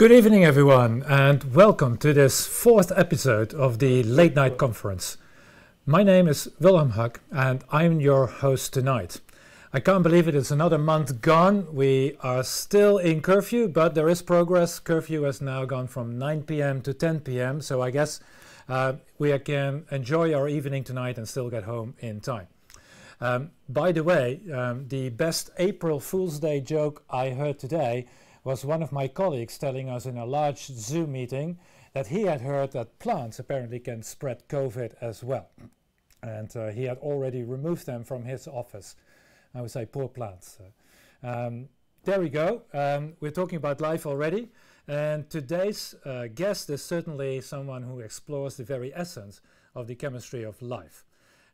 Good evening, everyone, and welcome to this fourth episode of the Late Night Conference. My name is Wilhelm Huck, and I'm your host tonight. I can't believe it's another month gone. We are still in curfew, but there is progress. Curfew has now gone from 9 p.m. to 10 p.m., so I guess uh, we can enjoy our evening tonight and still get home in time. Um, by the way, um, the best April Fool's Day joke I heard today was one of my colleagues telling us in a large Zoom meeting that he had heard that plants apparently can spread COVID as well. And uh, he had already removed them from his office. I would say, poor plants. Um, there we go. Um, we're talking about life already. And today's uh, guest is certainly someone who explores the very essence of the chemistry of life.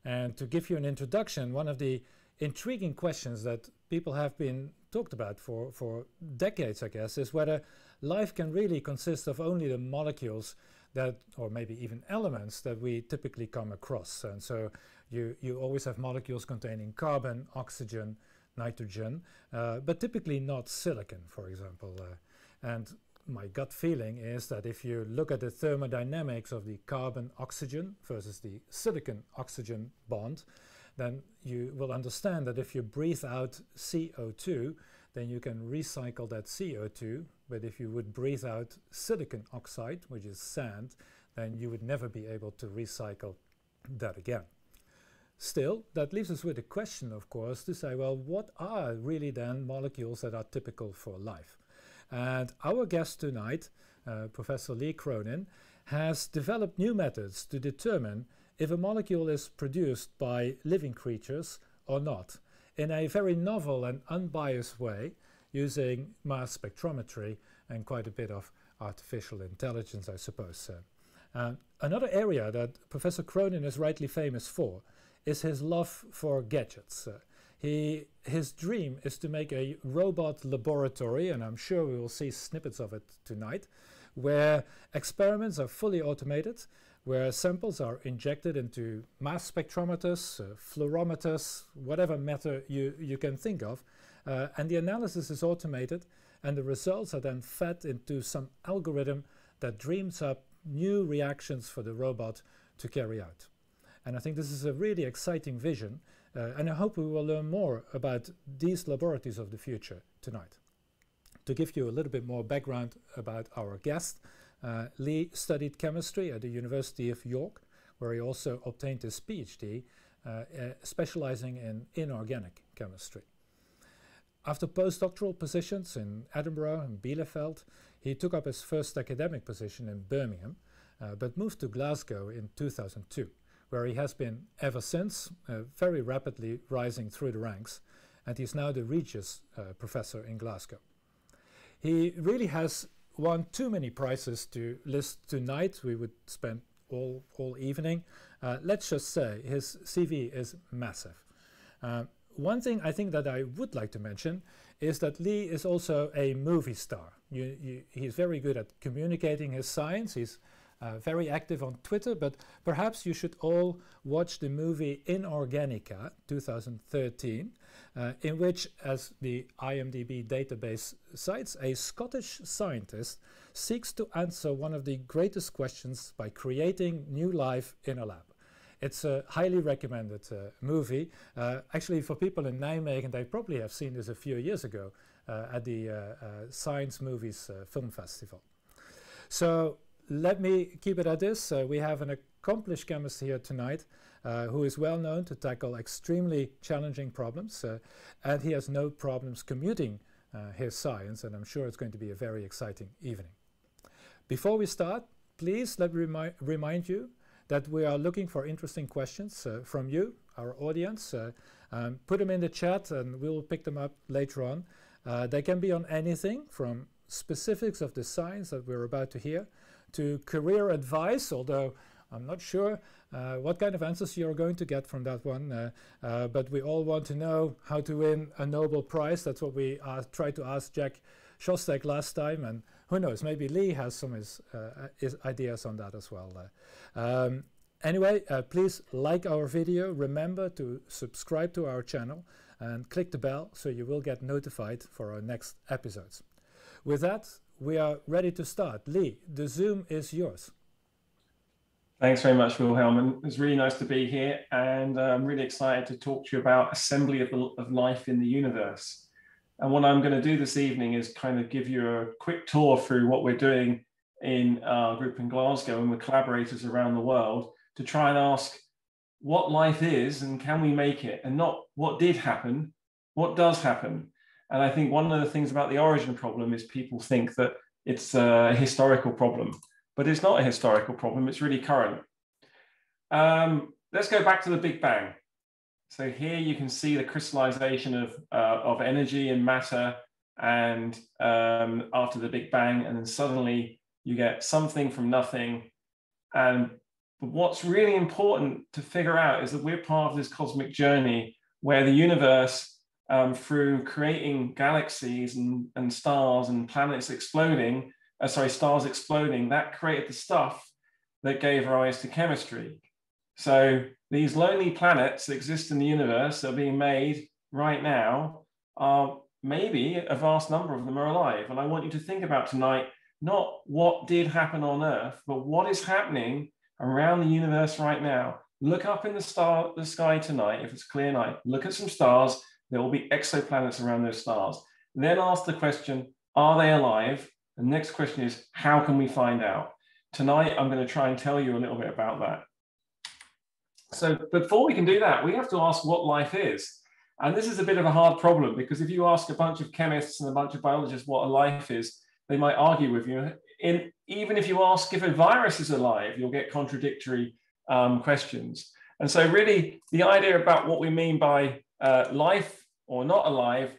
And to give you an introduction, one of the intriguing questions that people have been talked about for, for decades, I guess, is whether life can really consist of only the molecules that, or maybe even elements that we typically come across. And so you, you always have molecules containing carbon, oxygen, nitrogen, uh, but typically not silicon, for example. Uh, and my gut feeling is that if you look at the thermodynamics of the carbon-oxygen versus the silicon-oxygen bond, then you will understand that if you breathe out CO2, then you can recycle that CO2. But if you would breathe out silicon oxide, which is sand, then you would never be able to recycle that again. Still, that leaves us with a question, of course, to say, well, what are really then molecules that are typical for life? And our guest tonight, uh, Professor Lee Cronin, has developed new methods to determine if a molecule is produced by living creatures or not in a very novel and unbiased way using mass spectrometry and quite a bit of artificial intelligence, I suppose. Uh, another area that Professor Cronin is rightly famous for is his love for gadgets. Uh, he, his dream is to make a robot laboratory, and I'm sure we will see snippets of it tonight, where experiments are fully automated, where samples are injected into mass spectrometers, uh, fluorometers, whatever matter you, you can think of, uh, and the analysis is automated, and the results are then fed into some algorithm that dreams up new reactions for the robot to carry out. And I think this is a really exciting vision, uh, and I hope we will learn more about these laboratories of the future tonight. To give you a little bit more background about our guest, uh, Lee studied chemistry at the University of York, where he also obtained his PhD, uh, uh, specializing in inorganic chemistry. After postdoctoral positions in Edinburgh and Bielefeld, he took up his first academic position in Birmingham, uh, but moved to Glasgow in 2002 where he has been ever since, uh, very rapidly rising through the ranks, and he's now the Regius uh, Professor in Glasgow. He really has won too many prices to list tonight. We would spend all, all evening. Uh, let's just say his CV is massive. Uh, one thing I think that I would like to mention is that Lee is also a movie star. You, you, he's very good at communicating his science. He's uh, very active on Twitter, but perhaps you should all watch the movie Inorganica 2013, uh, in which, as the IMDb database cites, a Scottish scientist seeks to answer one of the greatest questions by creating new life in a lab. It's a highly recommended uh, movie. Uh, actually, for people in Nijmegen, they probably have seen this a few years ago uh, at the uh, Science Movies Film Festival. So let me keep it at this. Uh, we have an accomplished chemist here tonight uh, who is well known to tackle extremely challenging problems, uh, and he has no problems commuting uh, his science, and I'm sure it's going to be a very exciting evening. Before we start, please let me remi remind you that we are looking for interesting questions uh, from you, our audience. Uh, um, put them in the chat and we'll pick them up later on. they can be on anything from specifics of the science that we're about to hear to career advice, although I'm not sure uh, what kind of answers you're going to get from that one. Uh, uh, but we all want to know how to win a Nobel Prize. That's what we tried to ask Jack Szostak last time. And who knows, maybe Lee has some his, uh, his ideas on that as well. Uh. Um, anyway, uh, please like our video. Remember to subscribe to our channel and click the bell so you will get notified for our next episodes. With that, we are ready to start. Lee, the Zoom is yours. Thanks very much, Wilhelm. And It's really nice to be here, and uh, I'm really excited to talk to you about assembly of, of life in the universe. And what I'm going to do this evening is kind of give you a quick tour through what we're doing in our group in Glasgow and with collaborators around the world to try and ask what life is and can we make it, and not what did happen, what does happen. And I think one of the things about the origin problem is people think that it's a historical problem, but it's not a historical problem, it's really current. Um, let's go back to the Big Bang. So here you can see the crystallization of, uh, of energy and matter and um, after the Big Bang, and then suddenly you get something from nothing. And what's really important to figure out is that we're part of this cosmic journey where the universe, um, through creating galaxies and, and stars and planets exploding, uh, sorry, stars exploding, that created the stuff that gave rise to chemistry. So these lonely planets that exist in the universe that are being made right now are maybe a vast number of them are alive. And I want you to think about tonight not what did happen on Earth, but what is happening around the universe right now. Look up in the star, the sky tonight, if it's clear night. Look at some stars. There will be exoplanets around those stars. Then ask the question, are they alive? The next question is, how can we find out? Tonight, I'm going to try and tell you a little bit about that. So before we can do that, we have to ask what life is. And this is a bit of a hard problem because if you ask a bunch of chemists and a bunch of biologists what a life is, they might argue with you. In, even if you ask if a virus is alive, you'll get contradictory um, questions. And so, really, the idea about what we mean by uh, life or not alive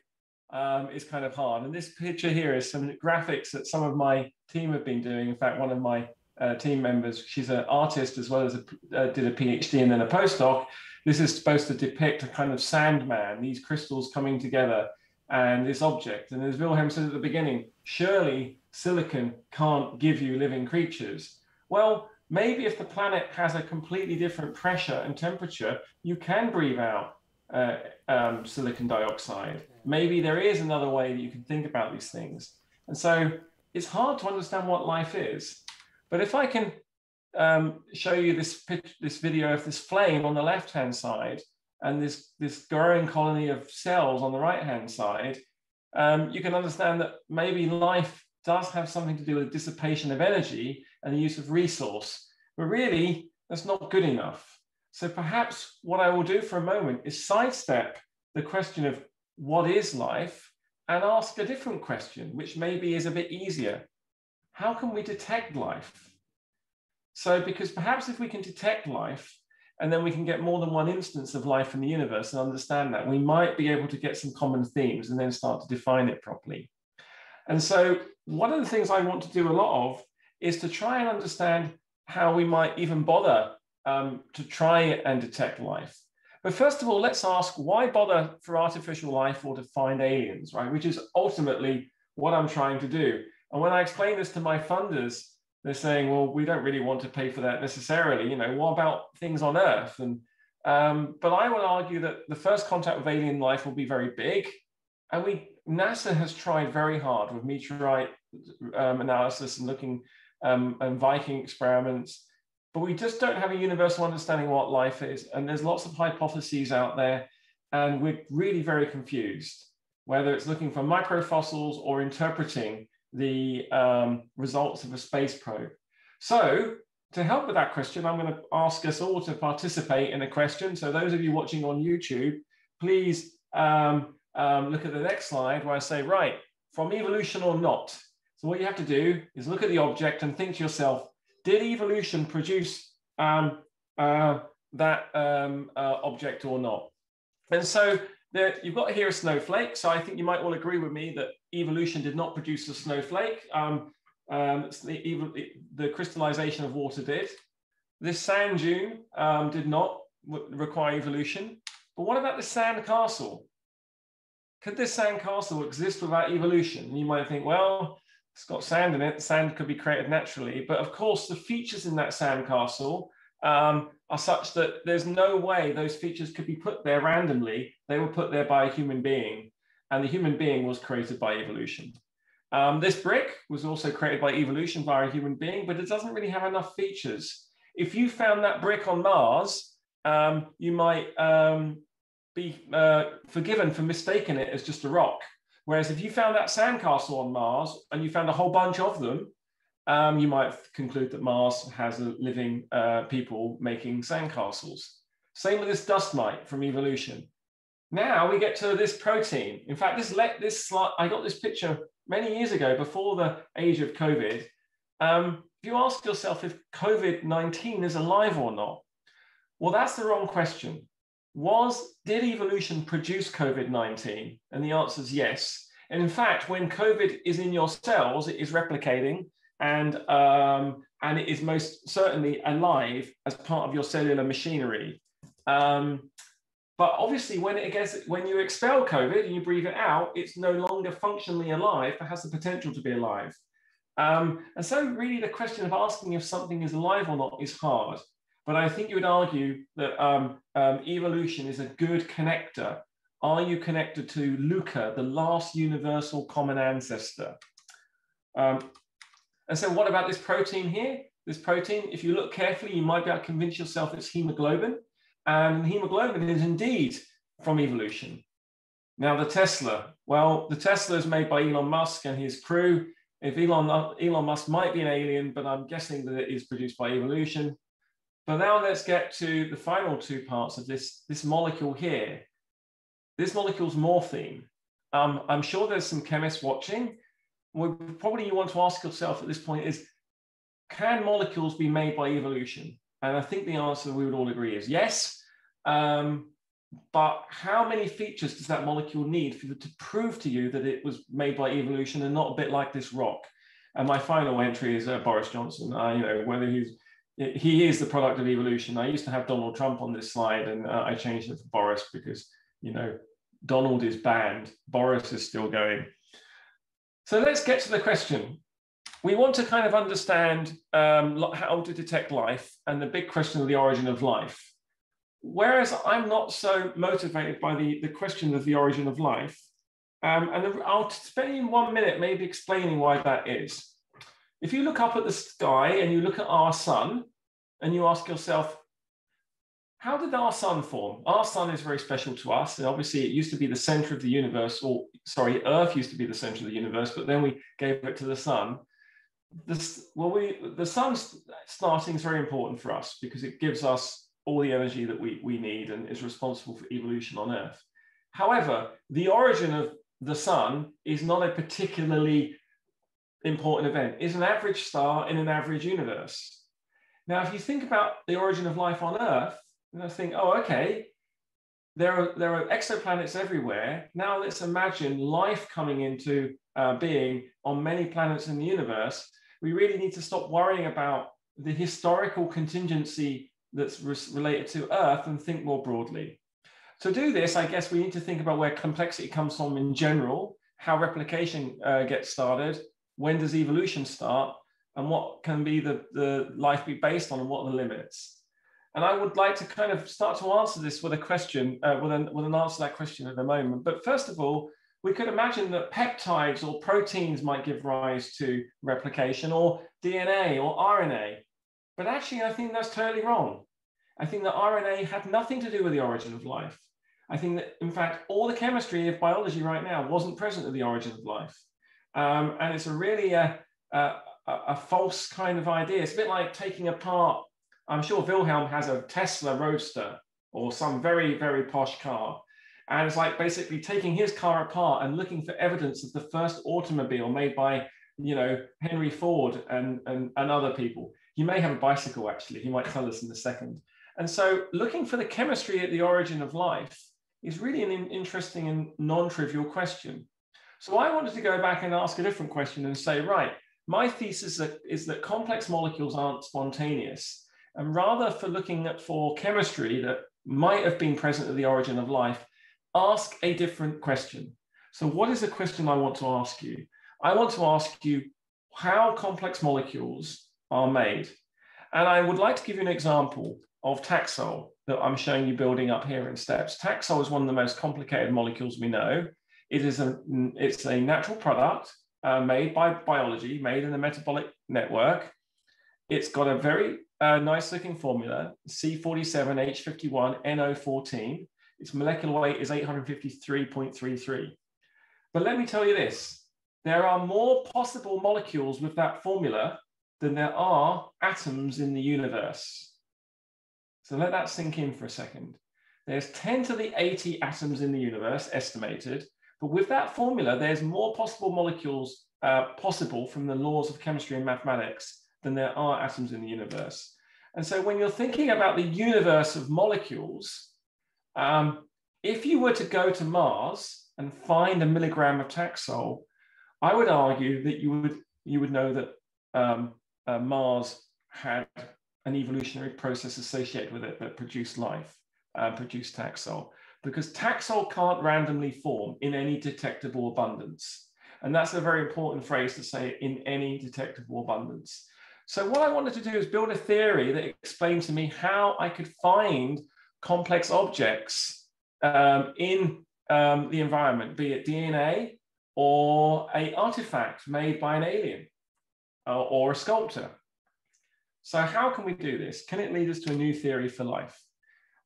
um, is kind of hard. And this picture here is some graphics that some of my team have been doing. In fact, one of my uh, team members, she's an artist as well as a, uh, did a PhD and then a postdoc. This is supposed to depict a kind of sandman, these crystals coming together and this object. And as Wilhelm said at the beginning, surely silicon can't give you living creatures. Well, maybe if the planet has a completely different pressure and temperature, you can breathe out uh, um, silicon dioxide. Maybe there is another way that you can think about these things. And so it's hard to understand what life is. But if I can um, show you this, this video of this flame on the left-hand side, and this, this growing colony of cells on the right hand side, um, you can understand that maybe life does have something to do with dissipation of energy and the use of resource. But really, that's not good enough. So perhaps what I will do for a moment is sidestep the question of what is life and ask a different question, which maybe is a bit easier. How can we detect life? So, because perhaps if we can detect life, and then we can get more than one instance of life in the universe and understand that. We might be able to get some common themes and then start to define it properly. And so, one of the things I want to do a lot of is to try and understand how we might even bother um, to try and detect life. But first of all, let's ask why bother for artificial life or to find aliens, right? Which is ultimately what I'm trying to do. And when I explain this to my funders, they're saying, well, we don't really want to pay for that necessarily. You know, what about things on Earth? And um, but I would argue that the first contact with alien life will be very big, and we NASA has tried very hard with meteorite um, analysis and looking um, and Viking experiments, but we just don't have a universal understanding what life is. And there's lots of hypotheses out there, and we're really very confused whether it's looking for microfossils or interpreting the um, results of a space probe. So to help with that question, I'm going to ask us all to participate in a question. So those of you watching on YouTube, please um, um, look at the next slide where I say, right, from evolution or not. So what you have to do is look at the object and think to yourself, did evolution produce um, uh, that um, uh, object or not? And so there, you've got here a snowflake. So I think you might all agree with me that evolution did not produce a snowflake. Um, um, the, the, crystallization of water did. This sand dune um, did not require evolution. But what about the sand castle? Could this sand castle exist without evolution? And you might think, well, it's got sand in it. Sand could be created naturally. But of course, the features in that sand castle um, are such that there's no way those features could be put there randomly. They were put there by a human being, and the human being was created by evolution. Um, this brick was also created by evolution via a human being, but it doesn't really have enough features. If you found that brick on Mars, um, you might um, be uh, forgiven for mistaking it as just a rock. Whereas if you found that sandcastle on Mars and you found a whole bunch of them, um, you might conclude that Mars has living uh, people making sandcastles. Same with this dust mite from evolution. Now we get to this protein. In fact, this let this slide, I got this picture many years ago before the age of COVID. Um, if you ask yourself if COVID-19 is alive or not, well, that's the wrong question. Was, did evolution produce COVID-19? And the answer is yes. And in fact, when COVID is in your cells, it is replicating and, um, and it is most certainly alive as part of your cellular machinery. Um, but obviously, when it gets when you expel COVID and you breathe it out, it's no longer functionally alive, but has the potential to be alive. Um, and so, really, the question of asking if something is alive or not is hard. But I think you would argue that um, um, evolution is a good connector. Are you connected to LUCA, the last universal common ancestor? Um, and so, what about this protein here? This protein, if you look carefully, you might be able to convince yourself it's hemoglobin. And hemoglobin is indeed from evolution. Now, the Tesla, well, the Tesla is made by Elon Musk and his crew. If Elon, Elon Musk might be an alien, but I'm guessing that it is produced by evolution. But now let's get to the final two parts of this, this molecule here. This molecule's morphine. Um, I'm sure there's some chemists watching. What probably you want to ask yourself at this point is, can molecules be made by evolution? And I think the answer we would all agree is yes. Um, but how many features does that molecule need for to prove to you that it was made by evolution and not a bit like this rock? And my final entry is uh, Boris Johnson. I, you know, whether he's he is the product of evolution. I used to have Donald Trump on this slide, and uh, I changed it to Boris because you know Donald is banned, Boris is still going. So let's get to the question we want to kind of understand um, how to detect life and the big question of the origin of life. Whereas I'm not so motivated by the, the question of the origin of life. Um, and I'll spend one minute maybe explaining why that is. If you look up at the sky and you look at our sun and you ask yourself, how did our sun form? Our sun is very special to us. And obviously, it used to be the center of the universe, or sorry, Earth used to be the center of the universe, but then we gave it to the sun this well we the sun starting is very important for us because it gives us all the energy that we, we need and is responsible for evolution on earth however the origin of the sun is not a particularly important event. Is an average star in an average universe. Now if you think about the origin of life on earth and I think oh okay there are there are exoplanets everywhere. Now let's imagine life coming into uh, being on many planets in the universe. We really need to stop worrying about the historical contingency that's related to Earth and think more broadly. To do this, I guess we need to think about where complexity comes from in general, how replication uh, gets started, when does evolution start, and what can be the, the life be based on and what are the limits. And I would like to kind of start to answer this with a question, uh, with, an, with an answer to that question at the moment. But first of all, we could imagine that peptides or proteins might give rise to replication or DNA or RNA. But actually, I think that's totally wrong. I think that RNA had nothing to do with the origin of life. I think that, in fact, all the chemistry of biology right now wasn't present at the origin of life. Um, and it's a really a, a, a, false kind of idea. It's a bit like taking apart, I'm sure Wilhelm has a Tesla Roadster or some very, very posh car. And it's like basically taking his car apart and looking for evidence of the first automobile made by, you know, Henry Ford and, and, and other people. He may have a bicycle, actually. He might tell us in a second. And so looking for the chemistry at the origin of life is really an interesting and non-trivial question. So I wanted to go back and ask a different question and say, right, my thesis is that complex molecules aren't spontaneous. And rather for looking at for chemistry that might have been present at the origin of life, ask a different question. So what is the question I want to ask you? I want to ask you how complex molecules are made. And I would like to give you an example of Taxol that I'm showing you building up here in steps. Taxol is one of the most complicated molecules we know. It is a, it's a natural product. uh, made by biology, made in the metabolic network. It's got a very uh, nice looking formula, C47H51NO14. Its molecular weight is 853.33. But let me tell you this, there are more possible molecules with that formula than there are atoms in the universe. So let that sink in for a second. There's 10 to the 80 atoms in the universe estimated, but with that formula, there's more possible molecules uh, possible from the laws of chemistry and mathematics than there are atoms in the universe. And so when you're thinking about the universe of molecules, um, if you were to go to Mars and find a milligram of Taxol, I would argue that you would you would know that um, uh, Mars had an evolutionary process associated with it that produced life, uh, produced Taxol, because Taxol can't randomly form in any detectable abundance. And that's a very important phrase to say in any detectable abundance. So what I wanted to do is build a theory that explained to me how I could find complex objects um, in um, the environment, be it DNA or a artifact made by an alien uh, or a sculptor. So how can we do this? Can it lead us to a new theory for life?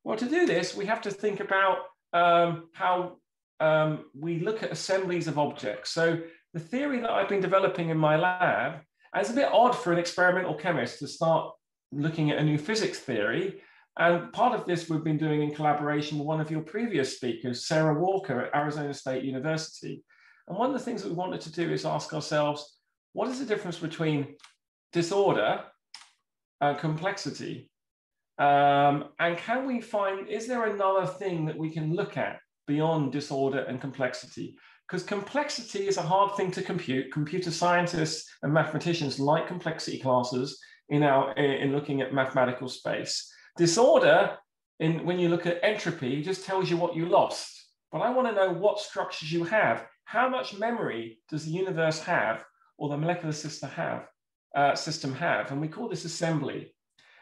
Well, to do this, we have to think about um, how um, we look at assemblies of objects. So the theory that I've been developing in my lab, and it's a bit odd for an experimental chemist to start looking at a new physics theory. And part of this we've been doing in collaboration with one of your previous speakers, Sarah Walker at Arizona State University. And one of the things that we wanted to do is ask ourselves, what is the difference between disorder and complexity? Um, and can we find, is there another thing that we can look at beyond disorder and complexity? Because complexity is a hard thing to compute. Computer scientists and mathematicians like complexity classes in, our, in looking at mathematical space. Disorder, in, when you look at entropy, just tells you what you lost. But I want to know what structures you have. How much memory does the universe have or the molecular system have? Uh, system have? And we call this assembly.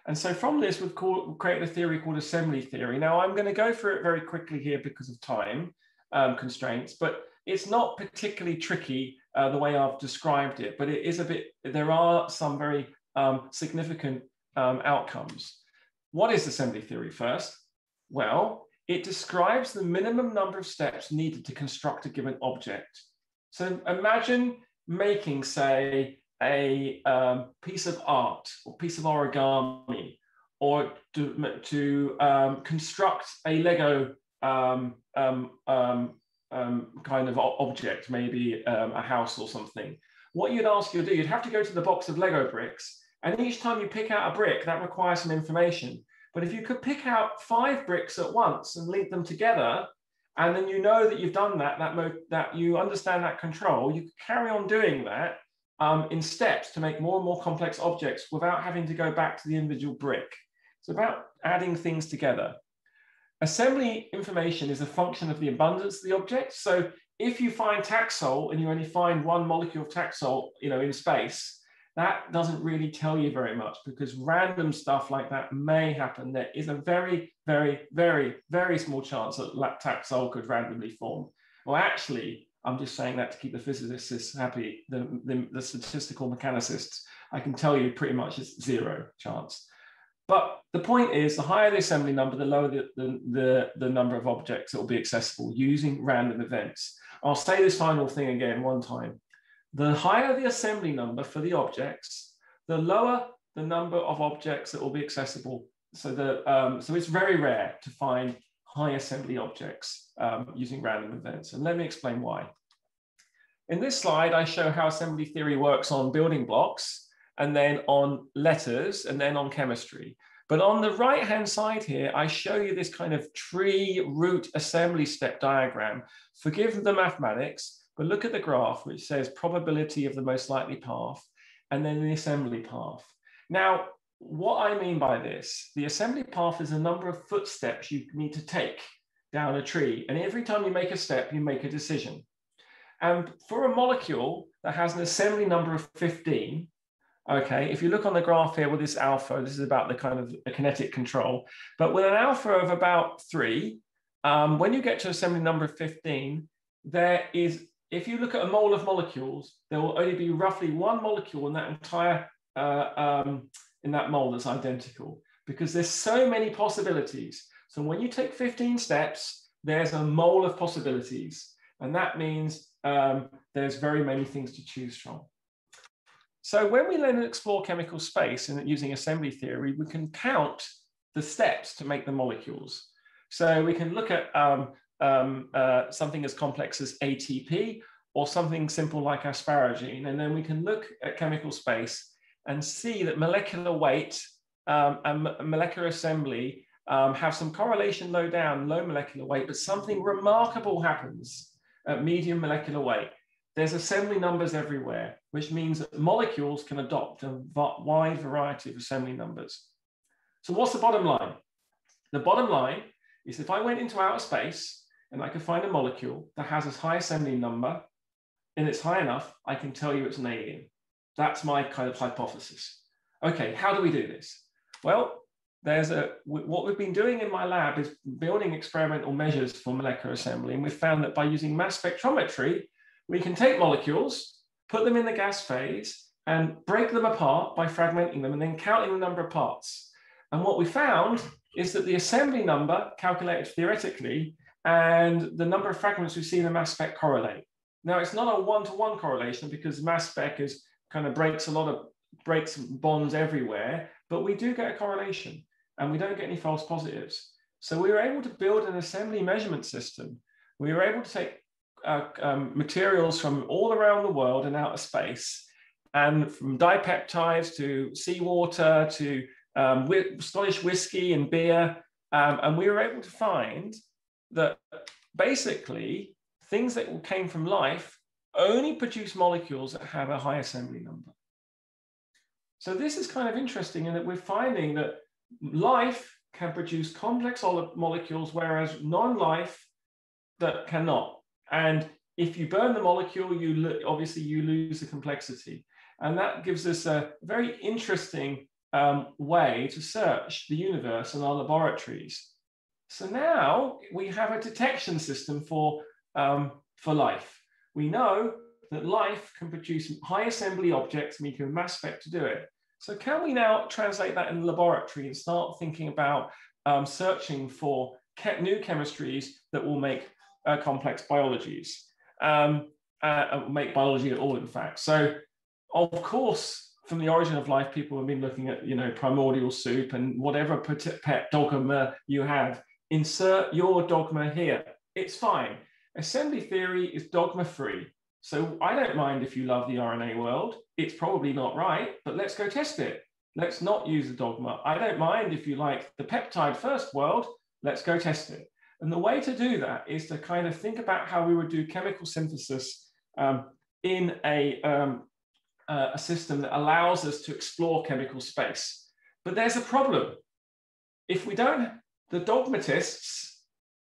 And so from this, we've created a theory called assembly theory. Now, I'm going to go through it very quickly here because of time um, constraints, but it's not particularly tricky uh, the way I've described it, but it is a bit, there are some very um, significant um, outcomes. What is assembly theory first? Well, it describes the minimum number of steps needed to construct a given object. So imagine making, say, a um, piece of art or piece of origami or to, to um, construct a Lego um, um, um, um kind of object, maybe a house or something, what you'd ask you to do, you'd have to go to the box of Lego bricks. And each time you pick out a brick, that requires some information. But if you could pick out five bricks at once and link them together, and then you know that you've done that, that, that you understand that control, you could carry on doing that um, in steps to make more and more complex objects without having to go back to the individual brick. It's about adding things together. Assembly information is a function of the abundance of the object. So if you find Taxol and you only find one molecule of Taxol you know, in space, that doesn't really tell you very much because random stuff like that may happen. There is a very, very, very, very small chance that Taxol could randomly form. Well, actually, I'm just saying that to keep the physicists happy, the, the, the, statistical mechanicists. I can tell you pretty much it's zero chance. But the point is, the higher the assembly number, the lower the, the, the, the number of objects that will be accessible using random events. I'll say this final thing again one time. The higher the assembly number for the objects, the lower the number of objects that will be accessible. So, the, um, so it's very rare to find high assembly objects um, using random events. And let me explain why. In this slide, I show how assembly theory works on building blocks and then on letters and then on chemistry. But on the right-hand side here, I show you this kind of tree root assembly step diagram. Forgive the mathematics, but look at the graph, which says probability of the most likely path, and then the assembly path. Now, what I mean by this, the assembly path is a number of footsteps you need to take down a tree. And every time you make a step, you make a decision. And for a molecule that has an assembly number of 15, okay, if you look on the graph here with this alpha, this is about the kind of the kinetic control, but with an alpha of about three, um, when you get to assembly number 15, there is if you look at a mole of molecules, there will only be roughly one molecule in that entire uh, um, in that mole that's identical because there's so many possibilities. So when you take 15 steps, there's a mole of possibilities. And that means um, there's very many things to choose from. So when we learn to explore chemical space and using assembly theory, we can count the steps to make the molecules. So we can look at um, um, uh, something as complex as ATP or something simple like asparagine, and then we can look at chemical space and see that molecular weight um, and molecular assembly um, have some correlation low down, low molecular weight, but something remarkable happens at medium molecular weight. There's assembly numbers everywhere, which means that molecules can adopt a wide variety of assembly numbers. So what's the bottom line? The bottom line is if I went into outer space and I could find a molecule that has a high assembly number and it's high enough, I can tell you it's an alien. That's my kind of hypothesis. Okay, how do we do this? Well, there's a what we've been doing in my lab is building experimental measures for molecular assembly, and we've found that by using mass spectrometry, we can take molecules, put them in the gas phase, and break them apart by fragmenting them and then counting the number of parts. And what we found is that the assembly number calculated theoretically and the number of fragments we see in the mass spec correlate. Now it's not a one-to-one -one correlation because mass spec is kind of breaks a lot of breaks bonds everywhere, but we do get a correlation and we don't get any false positives. So we were able to build an assembly measurement system. We were able to take uh, um, materials from all around the world and outer space, and from dipeptides to seawater to um, Scottish whiskey and beer. Um, and we were able to find that basically things that came from life only produce molecules that have a high assembly number. So this is kind of interesting in that we're finding that life can produce complex molecules, whereas non-life that cannot. And if you burn the molecule, you obviously you lose the complexity. And that gives us a very interesting um, way to search the universe in our laboratories. So now we have a detection system for, um, for life. We know that life can produce high assembly objects and we can mass spec to do it. So can we now translate that in the laboratory and start thinking about um, searching for new chemistries that will make uh, complex biologies, um, uh, make biology at all, in fact. So of course, from the origin of life, people have been looking at, you know, primordial soup and whatever pet dogma you have, insert your dogma here. It's fine. Assembly theory is dogma free. So I don't mind if you love the RNA world. It's probably not right, but let's go test it. Let's not use the dogma. I don't mind if you like the peptide first world. Let's go test it. And the way to do that is to kind of think about how we would do chemical synthesis um, in a, um, uh, a system that allows us to explore chemical space. But there's a problem. If we don't, the dogmatists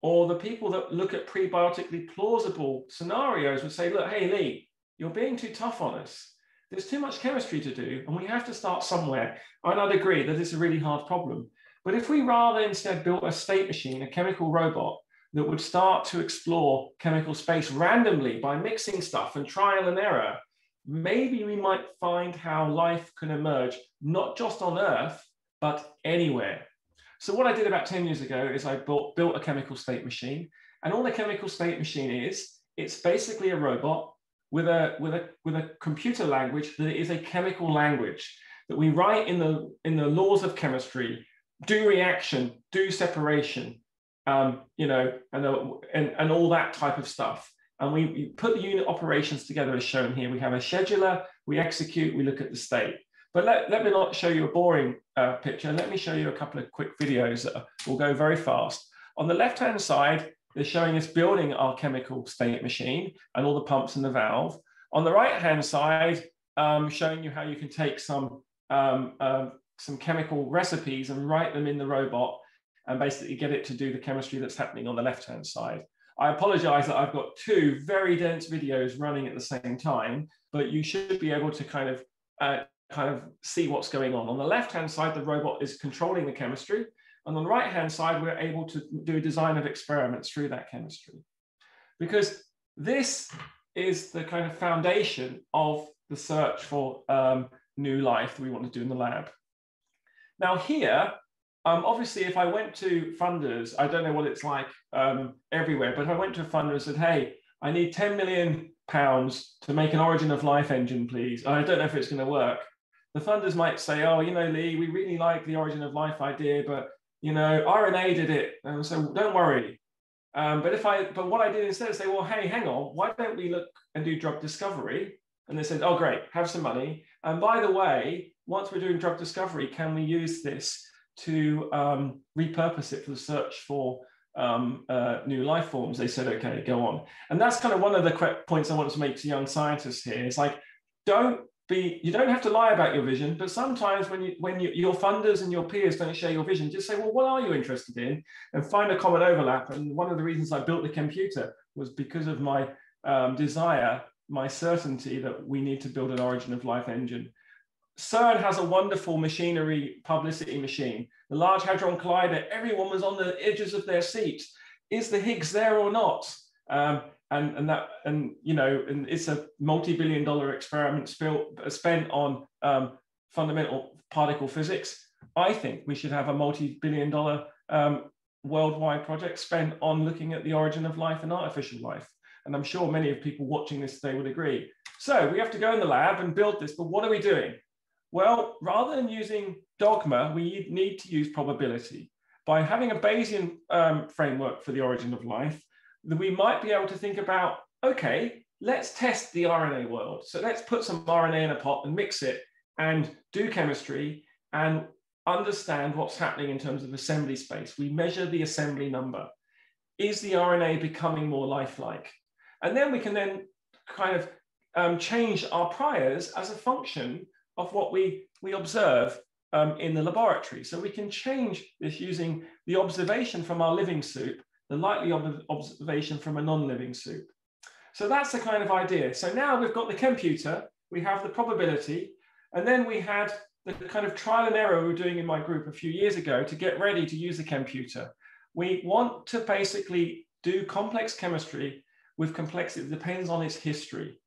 or the people that look at prebiotically plausible scenarios would say, look, hey, Lee, you're being too tough on us. There's too much chemistry to do, and we have to start somewhere. And I'd agree that it's a really hard problem. But if we rather instead built a state machine, a chemical robot that would start to explore chemical space randomly by mixing stuff and trial and error, maybe we might find how life can emerge, not just on Earth, but anywhere. So what I did about 10 years ago is I built, built a chemical state machine. And all the chemical state machine is, it's basically a robot with a, with a, with a computer language that is a chemical language that we write in the, in the laws of chemistry, do reaction, do separation, um, you know, and, and, and all that type of stuff. And we, we put the unit operations together as shown here. We have a scheduler, we execute, we look at the state. But let, let me not show you a boring uh, picture. Let me show you a couple of quick videos that will go very fast. On the left-hand side, they're showing us building our chemical state machine and all the pumps and the valve. On the right-hand side, um, showing you how you can take some, um, uh, some chemical recipes and write them in the robot and basically get it to do the chemistry that's happening on the left-hand side. I apologize that I've got two very dense videos running at the same time, but you should be able to kind of uh, kind of see what's going on. On the left-hand side, the robot is controlling the chemistry. And on the right-hand side, we're able to do a design of experiments through that chemistry. Because this is the kind of foundation of the search for um, new life that we want to do in the lab. Now here, um, obviously, if I went to funders, I don't know what it's like um, everywhere, but if I went to a funder and said, hey, I need 10 million pounds to make an origin of life engine, please. I don't know if it's going to work. The funders might say, oh, you know, Lee, we really like the origin of life idea, but, you know, RNA did it. And so don't worry. Um, but if I, but what I did instead is say, well, hey, hang on, why don't we look and do drug discovery? And they said, oh, great, have some money. And by the way, once we're doing drug discovery, can we use this to um, repurpose it for the search for um, uh, new life forms? They said, okay, go on. And that's kind of one of the points I want to make to young scientists here. It's like, don't be, you don't have to lie about your vision, but sometimes when you, when you, your funders and your peers don't share your vision, just say, well, what are you interested in? And find a common overlap. And one of the reasons I built the computer was because of my um, desire, my certainty that we need to build an origin of life engine. CERN has a wonderful machinery publicity machine. The Large Hadron Collider, everyone was on the edges of their seats. Is the Higgs there or not? Um, and, and that and you know and it's a multi-billion dollar experiment spent on um, fundamental particle physics. I think we should have a multi-billion dollar um, worldwide project spent on looking at the origin of life and artificial life. And I'm sure many of people watching this today would agree. So we have to go in the lab and build this, but what are we doing? Well, rather than using dogma, we need to use probability. By having a Bayesian um, framework for the origin of life, that we might be able to think about, okay, let's test the RNA world. So let's put some RNA in a pot and mix it and do chemistry and understand what's happening in terms of assembly space. We measure the assembly number. Is the RNA becoming more lifelike? And then we can then kind of um, change our priors as a function of what we, we observe um, in the laboratory. So we can change this using the observation from our living soup, the likely ob observation from a non-living soup. So that's the kind of idea. So now we've got the computer, we have the probability, and then we had the kind of trial and error we were doing in my group a few years ago to get ready to use the computer. We want to basically do complex chemistry with complexity that depends on its history.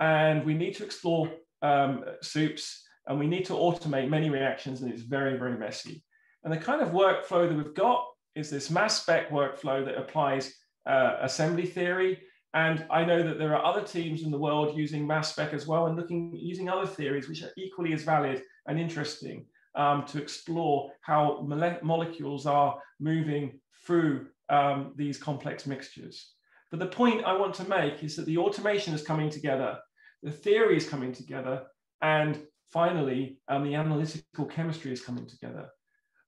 And we need to explore um, soups, and we need to automate many reactions, and it's very, very messy. And the kind of workflow that we've got is this mass spec workflow that applies uh, assembly theory. And I know that there are other teams in the world using mass spec as well and looking using other theories which are equally as valid and interesting um, to explore how mole molecules are moving through um, these complex mixtures. But the point I want to make is that the automation is coming together the theory is coming together, and finally, um, the analytical chemistry is coming together.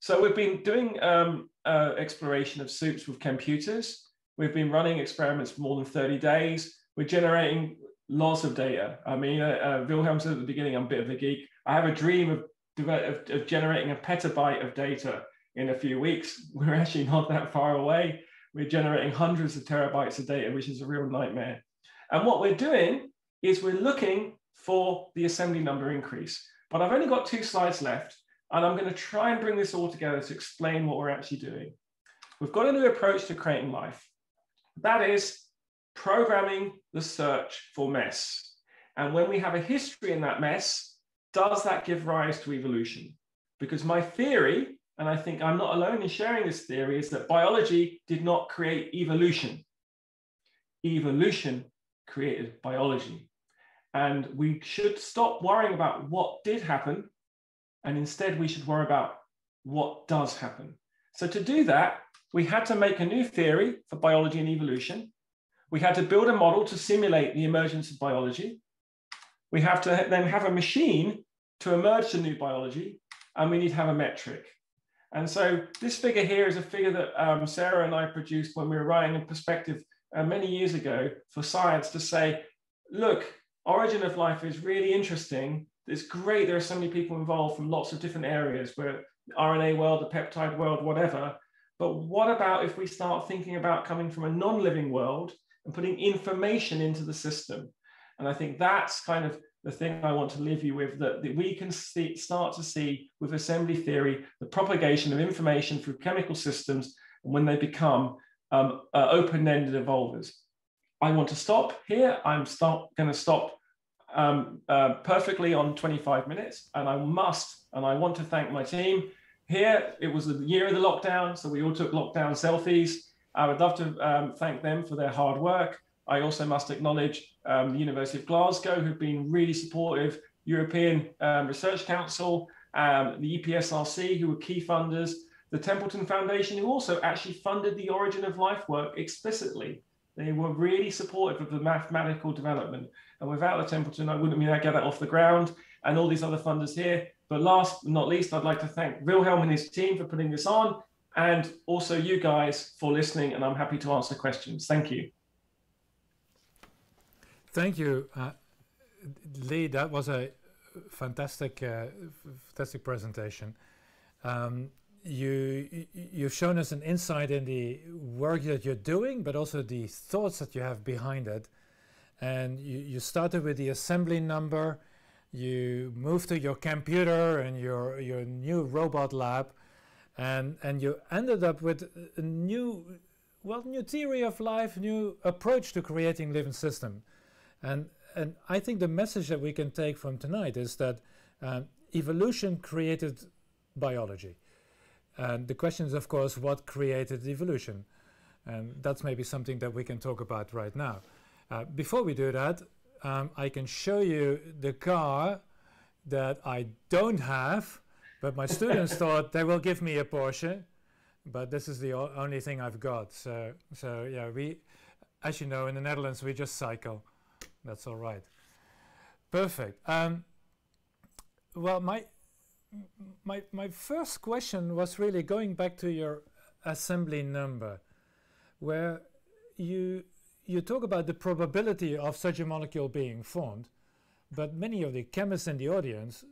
So we've been doing um, uh, exploration of soups with computers. We've been running experiments for more than 30 days. We're generating lots of data. I mean, uh, uh, Wilhelm said at the beginning, I'm a bit of a geek. I have a dream of, of, of generating a petabyte of data in a few weeks. We're actually not that far away. We're generating hundreds of terabytes of data, which is a real nightmare. And what we're doing is we're looking for the assembly number increase. But I've only got two slides left, and I'm going to try and bring this all together to explain what we're actually doing. We've got a new approach to creating life. That is programming the search for mess. And when we have a history in that mess, does that give rise to evolution? Because my theory, and I think I'm not alone in sharing this theory, is that biology did not create evolution. Evolution created biology. And we should stop worrying about what did happen, and instead we should worry about what does happen. So to do that, we had to make a new theory for biology and evolution. We had to build a model to simulate the emergence of biology. We have to then have a machine to emerge the new biology, and we need to have a metric. And so this figure here is a figure that um, Sarah and I produced when we were writing a perspective uh, many years ago for science to say, look, origin of life is really interesting. It's great. There are so many people involved from lots of different areas, where RNA world, the peptide world, whatever. But what about if we start thinking about coming from a non-living world and putting information into the system? And I think that's kind of the thing I want to leave you with that, that we can see, start to see with assembly theory the propagation of information through chemical systems and when they become um, uh, open-ended evolvers. I want to stop here. I'm going to stop um, uh, perfectly on 25 minutes, and I must, and I want to thank my team. Here, it was the year of the lockdown, so we all took lockdown selfies. I would love to um, thank them for their hard work. I also must acknowledge um, the University of Glasgow, who've been really supportive, European um, Research Council, um, the EPSRC, who were key funders, the Templeton Foundation, who also actually funded the Origin of Life work explicitly. They were really supportive of the mathematical development. And without the Templeton, I wouldn't be able to get that off the ground and all these other funders here. But last but not least, I'd like to thank Wilhelm and his team for putting this on and also you guys for listening. And I'm happy to answer questions. Thank you. Thank you, uh, Lee. That was a fantastic, uh, fantastic presentation. Um, you you've shown us an insight in the work that you're doing, but also the thoughts that you have behind it. And you, you started with the assembly number. You moved to your chemputer and your your new robot lab, and and you ended up with a new, well, new theory of life, new approach to creating living system. And and I think the message that we can take from tonight is that um, evolution created biology and the question is, of course, what created evolution? And that's maybe something that we can talk about right now. Uh, before we do that, um, I can show you the car that I don't have, but my students thought they will give me a Porsche, but this is the only thing I've got. So, so yeah, we, as you know, in the Netherlands, we just cycle. That's all right. Perfect. Um, well, my my, my first question was really going back to your assembly number, where you, you talk about the probability of such a molecule being formed, but many of the chemists in the audience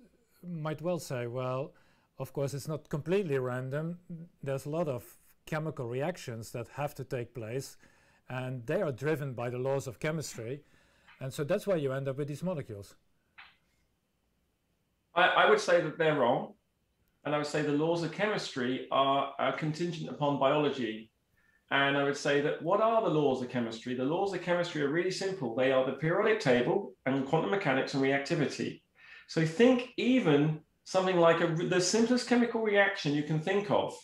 might well say, well, of course, it's not completely random. There's a lot of chemical reactions that have to take place, and they are driven by the laws of chemistry. And so that's why you end up with these molecules. I, I, would say that they're wrong. And I would say the laws of chemistry are, are contingent upon biology. And I would say that what are the laws of chemistry? The laws of chemistry are really simple. They are the periodic table and quantum mechanics and reactivity. So think even something like a, the simplest chemical reaction you can think of.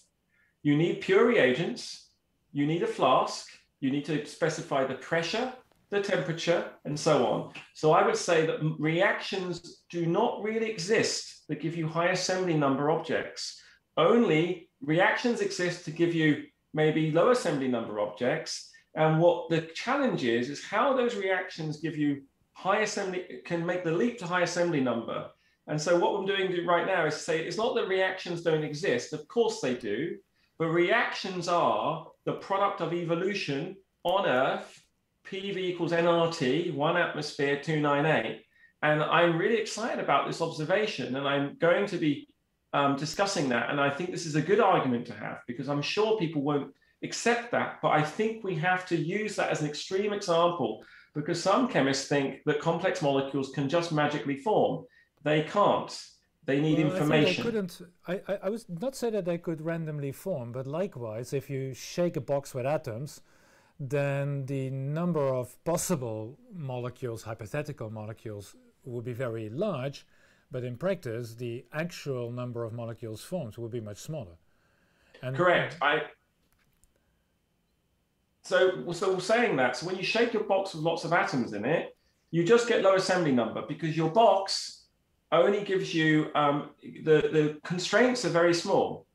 You need pure reagents, you need a flask, you need to specify the pressure, the temperature, and so on. So I would say that reactions do not really exist that give you high assembly number objects. Only reactions exist to give you maybe low assembly number objects. And what the challenge is, is how those reactions give you high assembly, can make the leap to high assembly number. And so what I'm doing right now is say, it's not that reactions don't exist, of course they do, but reactions are the product of evolution on Earth PV equals nRT, one atmosphere, 298. And I'm really excited about this observation. And I'm going to be um, discussing that. And I think this is a good argument to have because I'm sure people won't accept that. But I think we have to use that as an extreme example because some chemists think that complex molecules can just magically form. They can't. They need well, information. I couldn't. I, I, I was not say that they could randomly form, but likewise, if you shake a box with atoms, then the number of possible molecules, hypothetical molecules, would be very large, but in practice, the actual number of molecules formed will be much smaller. And Correct. I so so saying that, so when you shake your box with lots of atoms in it, you just get low assembly number because your box only gives you um, the the constraints are very small.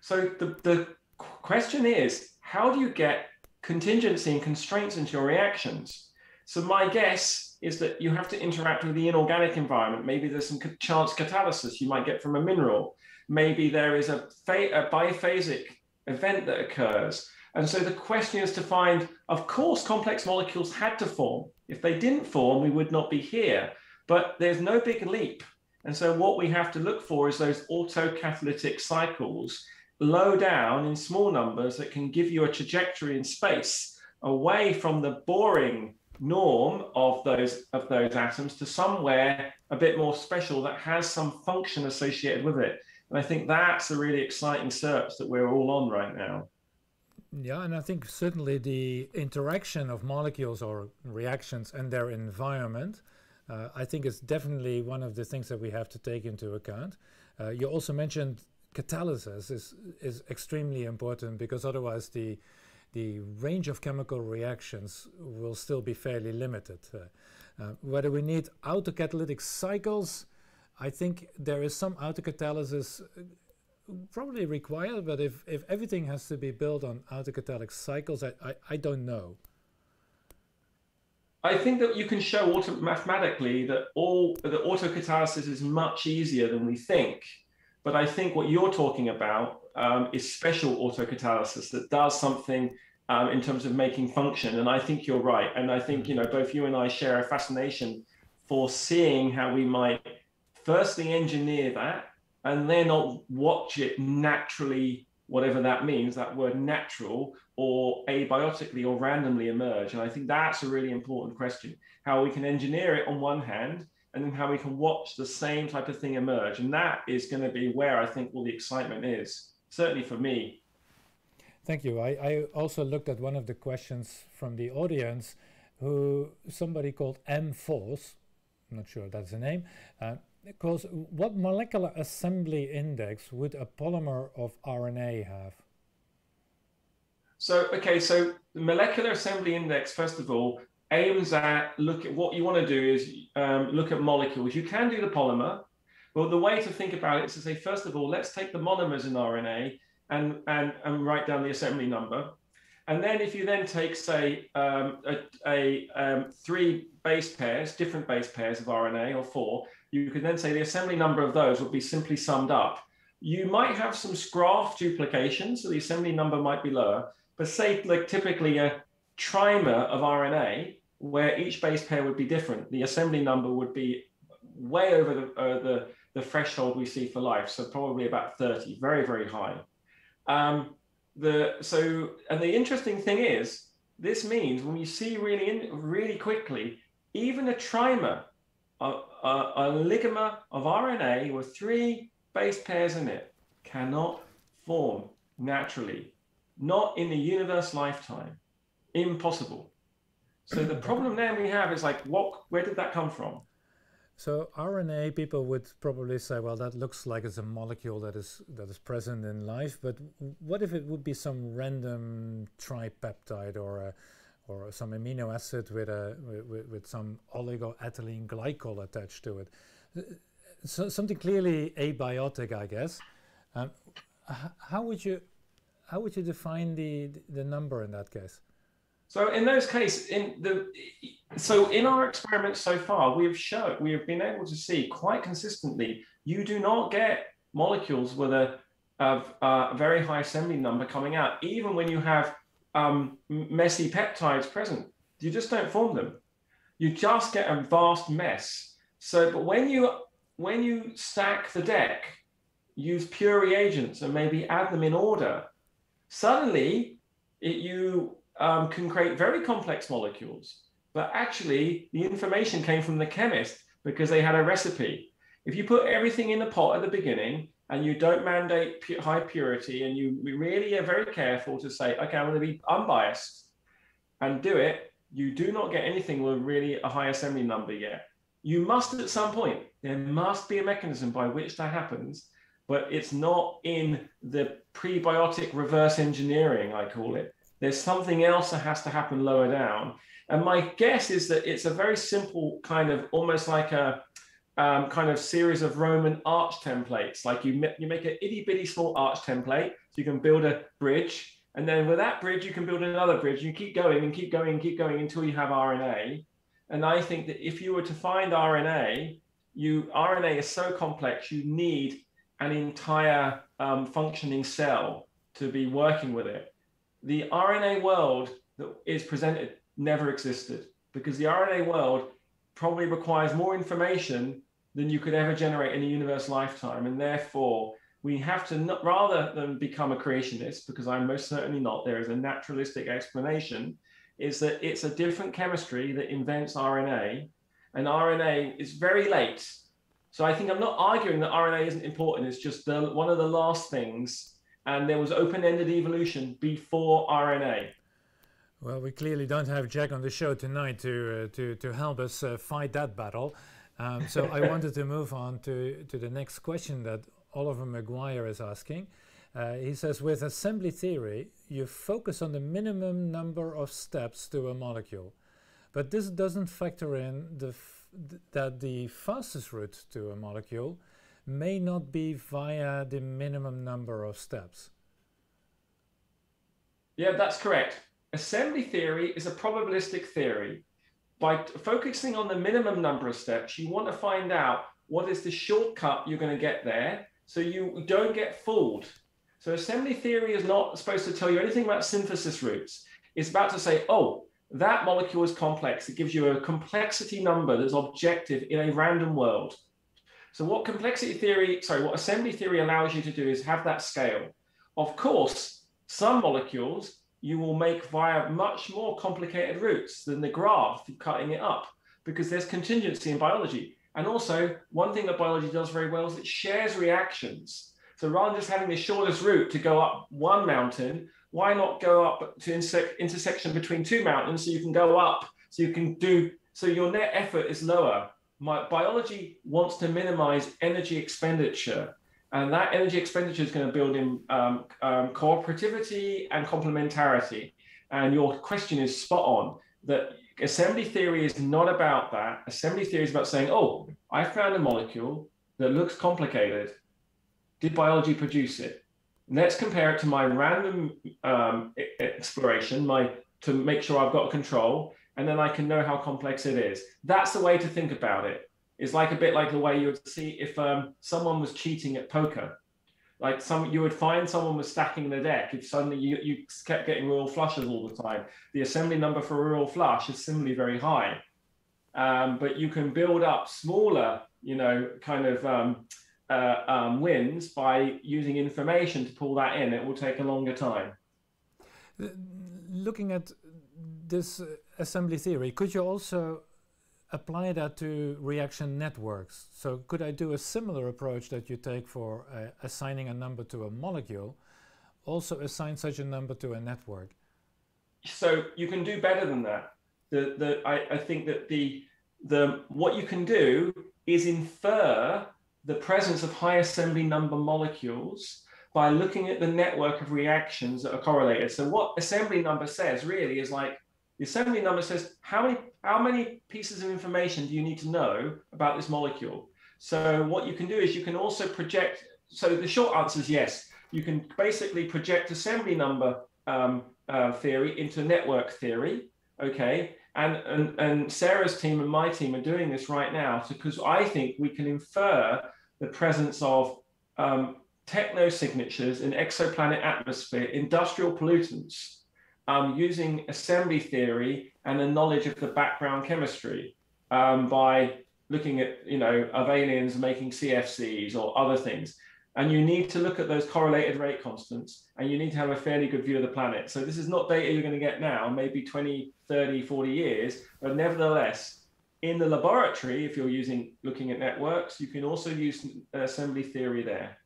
So the the question is, how do you get contingency and constraints into your reactions. So my guess is that you have to interact with the inorganic environment. Maybe there's some chance catalysis you might get from a mineral. Maybe there is a, a biphasic event that occurs. And so the question is to find, of course, complex molecules had to form. If they didn't form, we would not be here. But there's no big leap. And so what we have to look for is those autocatalytic cycles low down in small numbers that can give you a trajectory in space away from the boring norm of those of those atoms to somewhere a bit more special that has some function associated with it and i think that's a really exciting search that we're all on right now Yeah, and I think certainly the interaction of molecules or reactions and their environment, uh, I think is definitely one of the things that we have to take into account. Uh, you also mentioned catalysis is is extremely important because otherwise the the range of chemical reactions will still be fairly limited. Uh, uh, whether we need autocatalytic cycles, I think there is some autocatalysis uh, probably required, but if, if everything has to be built on autocatalytic cycles, I, I, I don't know. I think that you can show mathematically that all that autocatalysis is much easier than we think. But I think what you're talking about um, is special autocatalysis that does something um, in terms of making function. And I think you're right. And I think you know both you and I share a fascination for seeing how we might firstly engineer that and then watch it naturally, whatever that means, that word natural or abiotically or randomly emerge. And I think that's a really important question how we can engineer it on one hand, and then how we can watch the same type of thing emerge. And that is going to be where I think all the excitement is, certainly for me. Thank you. I, I also looked at one of the questions from the audience who somebody called M Force, I'm not sure that's the name, uh, because what molecular assembly index would a polymer of RNA have? So, okay, so the molecular assembly index, first of all, aims at look at what you want to do is um, look at molecules. You can do the polymer, but the way to think about it is to say, first of all, let's take the monomers in RNA and, and, and write down the assembly number. And then if you then take, say, um, a, a um, three base pairs, different base pairs of RNA or four, you could then say the assembly number of those would be simply summed up. You might have some graph duplication, so the assembly number might be lower, but say like typically a trimer of RNA, where each base pair would be different, the assembly number would be way over the, uh, the, the threshold we see for life, so probably about 30, very, very high. Um, the, so, and the interesting thing is, this means when you see really, in, really quickly, even a trimer a, a, a oligomer of RNA with three base pairs in it cannot form naturally, not in the universe lifetime. Impossible. So the problem then we have is like, what? Where did that come from? So RNA, people would probably say, well, that looks like it's a molecule that is that is present in life. But what if it would be some random tripeptide or a or some amino acid with a with, with some oligoethylene glycol attached to it. So something clearly abiotic, I guess. Um, how would you how would you define the the number in that case? So in those cases, in the so in our experiments so far, we have shown we have been able to see quite consistently you do not get molecules with a of a very high assembly number coming out, even when you have um, messy peptides present. You just don't form them. You just get a vast mess. So, but when you when you stack the deck, use pure reagents and maybe add them in order, suddenly it, you um, can create very complex molecules. But actually, the information came from the chemist because they had a recipe. If you put everything in the pot at the beginning and you don't mandate pu- high purity and you really are very careful to say, okay, I'm going to be unbiased and do it, you do not get anything with really a high assembly number yet. You must at some point, there must be a mechanism by which that happens, but it's not in the prebiotic reverse engineering, I call it. There's something else that has to happen lower down. And my guess is that it's a very simple kind of almost like a um, kind of series of Roman arch templates. Like you, you make an itty bitty small arch template, so you can build a bridge. And then with that bridge, you can build another bridge. You keep going and keep going and keep going until you have RNA. And I think that if you were to find RNA, you RNA is so complex, you need an entire um, functioning cell to be working with it. The RNA world that is presented never existed because the RNA world probably requires more information than you could ever generate in a universe lifetime. And therefore, we have to, not, rather than become a creationist, because I'm most certainly not, there is a naturalistic explanation, is that it's a different chemistry that invents RNA. And RNA is very late. So I think I'm not arguing that RNA isn't important. It's just the, one of the last things and there was open-ended evolution before RNA. Well, we clearly don't have Jack on the show tonight to uh, to to help us uh, fight that battle. Um, so I wanted to move on to to the next question that Oliver McGuire is asking. Uh, he says, with assembly theory, you focus on the minimum number of steps to a molecule, but this doesn't factor in the that the fastest route to a molecule may not be via the minimum number of steps. Yeah, that's correct. Assembly theory is a probabilistic theory. By focusing on the minimum number of steps, you want to find out what is the shortcut you're going to get there so you don't get fooled. So assembly theory is not supposed to tell you anything about synthesis routes. It's about to say, oh, that molecule is complex. It gives you a complexity number that's objective in a random world. So what complexity theory, sorry, what assembly theory allows you to do is have that scale. Of course, some molecules you will make via much more complicated routes than the graph, cutting it up, because there's contingency in biology. And also, one thing that biology does very well is it shares reactions. So rather than just having the shortest route to go up one mountain, why not go up to inter intersection between two mountains so you can go up, so you can do, so your net effort is lower my biology wants to minimize energy expenditure. And that energy expenditure is going to build in um, um, cooperativity and complementarity. And your question is spot on that assembly theory is not about that. Assembly theory is about saying, oh, I found a molecule that looks complicated. Did biology produce it? Let's compare it to my random um, exploration, my to make sure I've got control and then I can know how complex it is. That's the way to think about it. It's like a bit like the way you would see if um, someone was cheating at poker. Like some, you would find someone was stacking the deck. If suddenly you, you kept getting royal flushes all the time, the assembly number for a royal flush is similarly very high. Um, but you can build up smaller, you know, kind of um, uh, um, wins by using information to pull that in. It will take a longer time. Looking at this uh, assembly theory, could you also apply that to reaction networks? So could I do a similar approach that you take for uh, assigning a number to a molecule, also assign such a number to a network? So you can do better than that. The, the, I, I think that the, the, what you can do is infer the presence of high assembly number molecules by looking at the network of reactions that are correlated. So what assembly number says really is like the assembly number says how many how many pieces of information do you need to know about this molecule. So what you can do is you can also project. So the short answer is yes. You can basically project assembly number um, uh, theory into network theory. Okay, and, and and Sarah's team and my team are doing this right now because I think we can infer the presence of um, techno signatures in exoplanet atmosphere, industrial pollutants um, using assembly theory and a knowledge of the background chemistry um, by looking at, you know, of aliens making CFCs or other things. And you need to look at those correlated rate constants and you need to have a fairly good view of the planet. So this is not data you're going to get now, maybe 20, 30, 40 years, but nevertheless, in the laboratory, if you're using looking at networks, you can also use assembly theory there.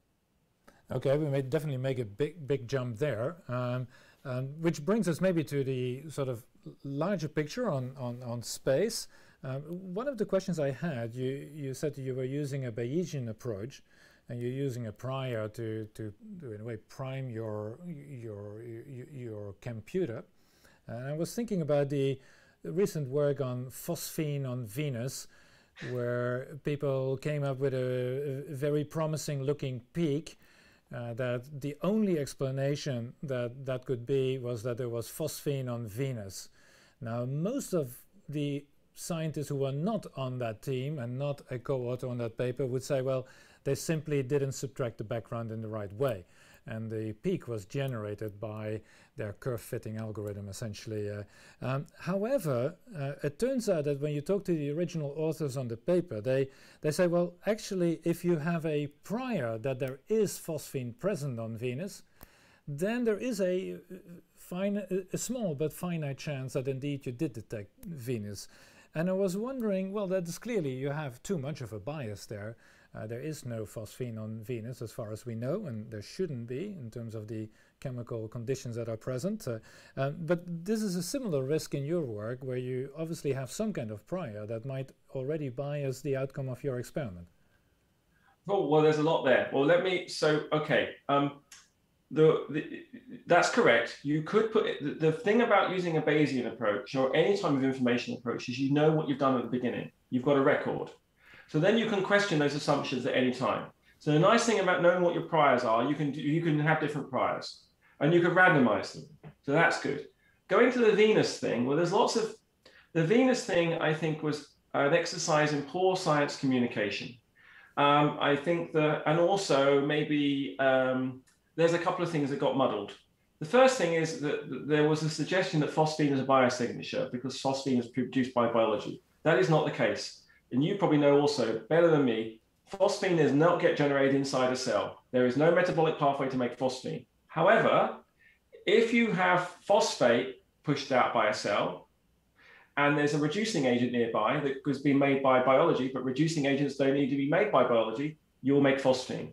Okay, we may definitely make a big, big jump there. Um, um, which brings us maybe to the sort of larger picture on, on, on space. Um, one of the questions I had, you, you said you were using a Bayesian approach and you're using a prior to, to, to in a way prime your, your, your, your computer. And I was thinking about the, recent work on phosphine on Venus, where people came up with a, a very promising looking peak uh, that the only explanation that that could be was that there was phosphine on Venus. Now, most of the scientists who were not on that team and not a co-author on that paper would say, well, they simply didn't subtract the background in the right way and the peak was generated by their curve fitting algorithm essentially. Uh, um, however, uh, it turns out that when you talk to the original authors on the paper, they, they say, well, actually, if you have a prior that there is phosphine present on Venus, then there is a, fine, a small but finite chance that indeed you did detect Venus. And I was wondering, well, that is clearly you have too much of a bias there. Uh, there is no phosphine on Venus as far as we know, and there shouldn't be in terms of the chemical conditions that are present. Uh, um, but this is a similar risk in your work where you obviously have some kind of prior that might already bias the outcome of your experiment. Oh, well, there's a lot there. Well, let me, so, okay. Um, the, the, that's correct. You could put it, the, the, thing about using a Bayesian approach or any type of information approach is you know what you've done at the beginning. You've got a record. So then you can question those assumptions at any time. So the nice thing about knowing what your priors are, you can do, you can have different priors and you can randomize them. So that's good. Going to the Venus thing, well, there's lots of the Venus thing. I think was an exercise in poor science communication. Um, I think that, and also maybe um, there's a couple of things that got muddled. The first thing is that there was a suggestion that phosphine is a biosignature because phosphine is produced by biology. That is not the case. And you probably know also better than me, phosphine does not get generated inside a cell. There is no metabolic pathway to make phosphine. However, if you have phosphate pushed out by a cell, and there's a reducing agent nearby that has been made by biology, but reducing agents don't need to be made by biology, you'll make phosphine.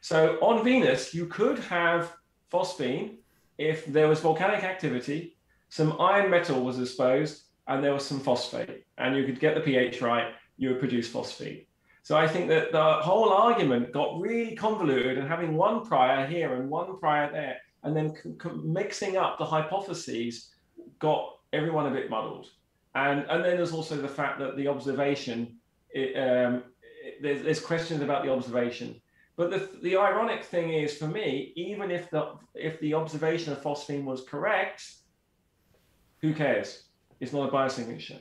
So on Venus, you could have phosphine if there was volcanic activity, some iron metal was exposed, and there was some phosphate, and you could get the pH right, you would produce phosphine. So I think that the whole argument got really convoluted and having one prior here and one prior there, and then mixing up the hypotheses got everyone a bit muddled. And, and then there's also the fact that the observation, it, um, it, there's, there's questions about the observation. But the, the ironic thing is for me, even if the, if the observation of phosphine was correct, who cares? It's not a biosignature.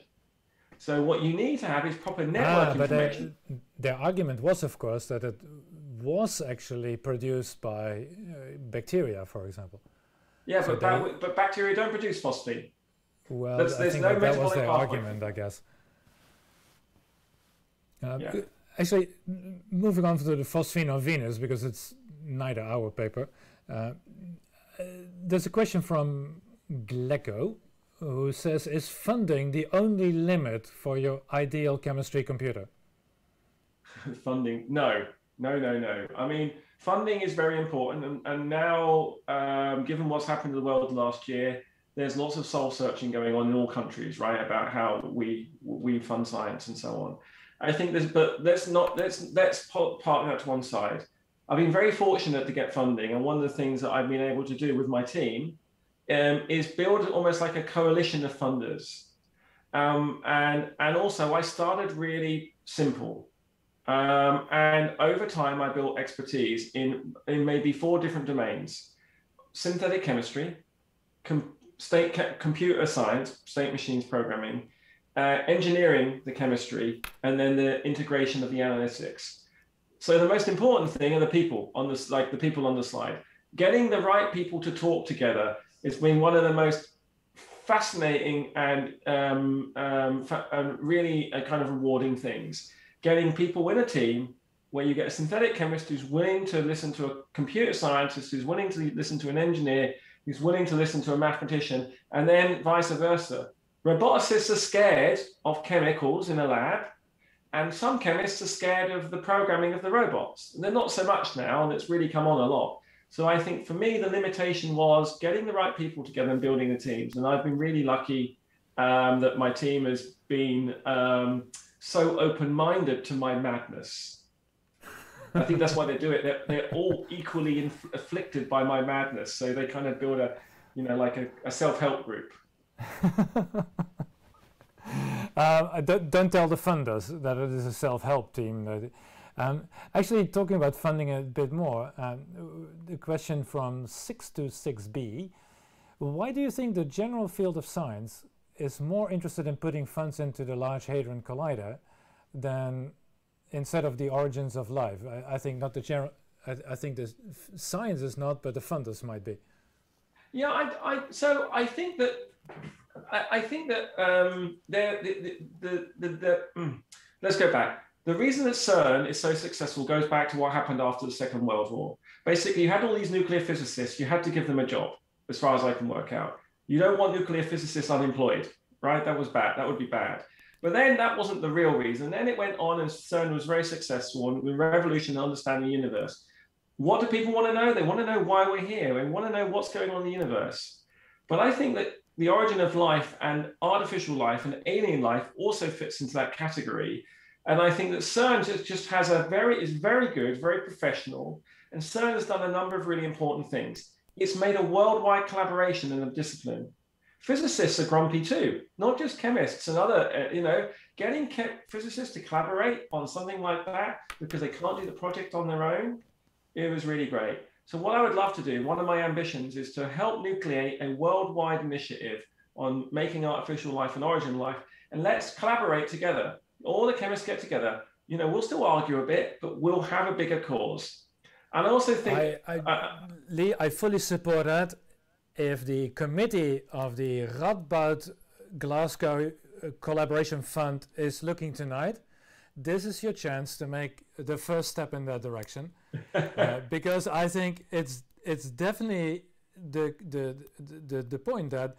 So what you need to have is proper network ah, information. But, uh, the argument was, of course, that it was actually produced by uh, bacteria, for example. Yeah, so but, they, but bacteria don't produce phosphine. Well, there's, there's I think no that, that was their argument, I guess. Uh, yeah. Actually, moving on to the phosphine on Venus, because it's neither our paper, uh, uh there's a question from Glecko who says, is funding the only limit for your ideal chemistry computer? funding? No, no, no, no. I mean, funding is very important. And, and now, um, given what's happened to the world last year, there's lots of soul searching going on in all countries, right, about how we we fund science and so on. I think there's, but let's not let's let's park that to one side. I've been very fortunate to get funding, and one of the things that I've been able to do with my team um, is build almost like a coalition of funders. Um, and, and also, I started really simple. Um, and over time, I built expertise in, in maybe four different domains synthetic chemistry, com- state ca- computer science, state machines programming, uh, engineering the chemistry, and then the integration of the analytics. So the most important thing are the people on this, like the people on the slide. Getting the right people to talk together it's been one of the most fascinating and um, um, fa- really uh, kind of rewarding things. Getting people in a team where you get a synthetic chemist who's willing to listen to a computer scientist, who's willing to listen to an engineer, who's willing to listen to a mathematician, and then vice versa. Roboticists are scared of chemicals in a lab, and some chemists are scared of the programming of the robots. And they're not so much now, and it's really come on a lot. So I think for me, the limitation was getting the right people together and building the teams. And I've been really lucky um, that my team has been um, so open-minded to my madness. I think that's why they do it. They're, they're all equally inf- afflicted by my madness. So they kind of build a, you know, like a, a self-help group. uh, don't, don't, tell the funders that it is a self-help team. Um, actually, talking about funding a bit more, um, the question from 6 to 6b, why do you think the general field of science is more interested in putting funds into the Large Hadron Collider than instead of the origins of life? I, I think not the general, I, I, think the science is not, but the funders might be. Yeah, I, I so I think that I, think that um, the, the, the, the, the mm, let's go back the reason that CERN is so successful goes back to what happened after the Second World War. Basically, you had all these nuclear physicists, you had to give them a job, as far as I can work out. You don't want nuclear physicists unemployed, right? That was bad. That would be bad. But then that wasn't the real reason. Then it went on, and CERN was very successful and the revolution in understanding the universe. What do people want to know? They want to know why we're here. They want to know what's going on in the universe. But I think that the origin of life and artificial life and alien life also fits into that category. And I think that CERN just, just has a very, is very good, very professional. And CERN has done a number of really important things. It's made a worldwide collaboration in the discipline physicists are grumpy too, not just chemists and other, uh, you know, getting physicists to collaborate on something like that because they can't do the project on their own, it was really great. So what I would love to do, one of my ambitions is to help nucleate a worldwide initiative on making artificial life and origin life, and let's collaborate together. All the chemists get together. You know, we'll still argue a bit, but we'll have a bigger cause. And I also think, I, I, uh, Lee, I fully support that if the committee of the Radboud Glasgow uh, Collaboration Fund is looking tonight, this is your chance to make the first step in that direction, uh, because I think it's it's definitely the the the, the point that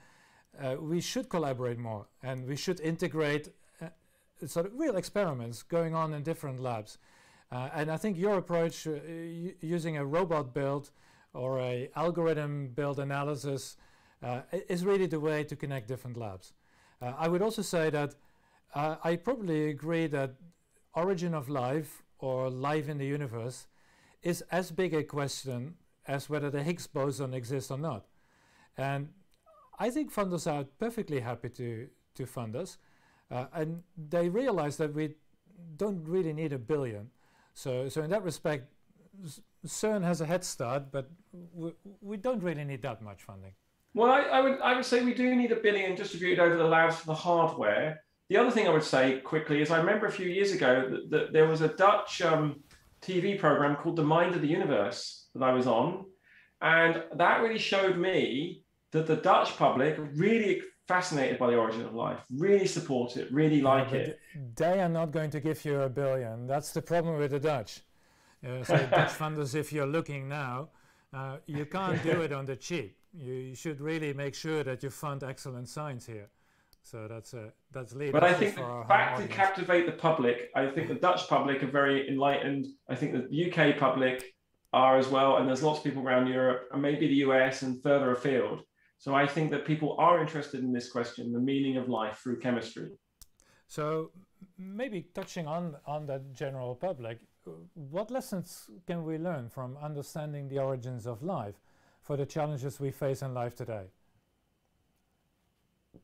uh, we should collaborate more and we should integrate sort of real experiments going on in different labs. Uh, and I think your approach uh, using a robot build or a algorithm build analysis uh, is really the way to connect different labs. Uh, I would also say that uh, I probably agree that origin of life or life in the universe is as big a question as whether the Higgs boson exists or not. And I think funders are perfectly happy to, to fund us. Uh, and they realize that we don't really need a billion. So, so in that respect, CERN has a head start, but we, we don't really need that much funding. Well, I, I, would I would say we do need a billion distributed over the labs for the hardware. The other thing I would say quickly is I remember a few years ago that, that there was a Dutch um, TV program called The Mind of the Universe that I was on, and that really showed me that the Dutch public really fascinated by the origin of life, really support it, really like yeah, it. They are not going to give you a billion. That's the problem with the Dutch. Uh, so Dutch funders, if you're looking now, uh, you can't do it on the cheap. You, you, should really make sure that you fund excellent science here. So that's uh, that's leading. But I think the fact to captivate the public, I think the Dutch public are very enlightened. I think the UK public are as well, and there's lots of people around Europe and maybe the US and further afield. So I think that people are interested in this question, the meaning of life through chemistry. So maybe touching on on that general public, what lessons can we learn from understanding the origins of life for the challenges we face in life today?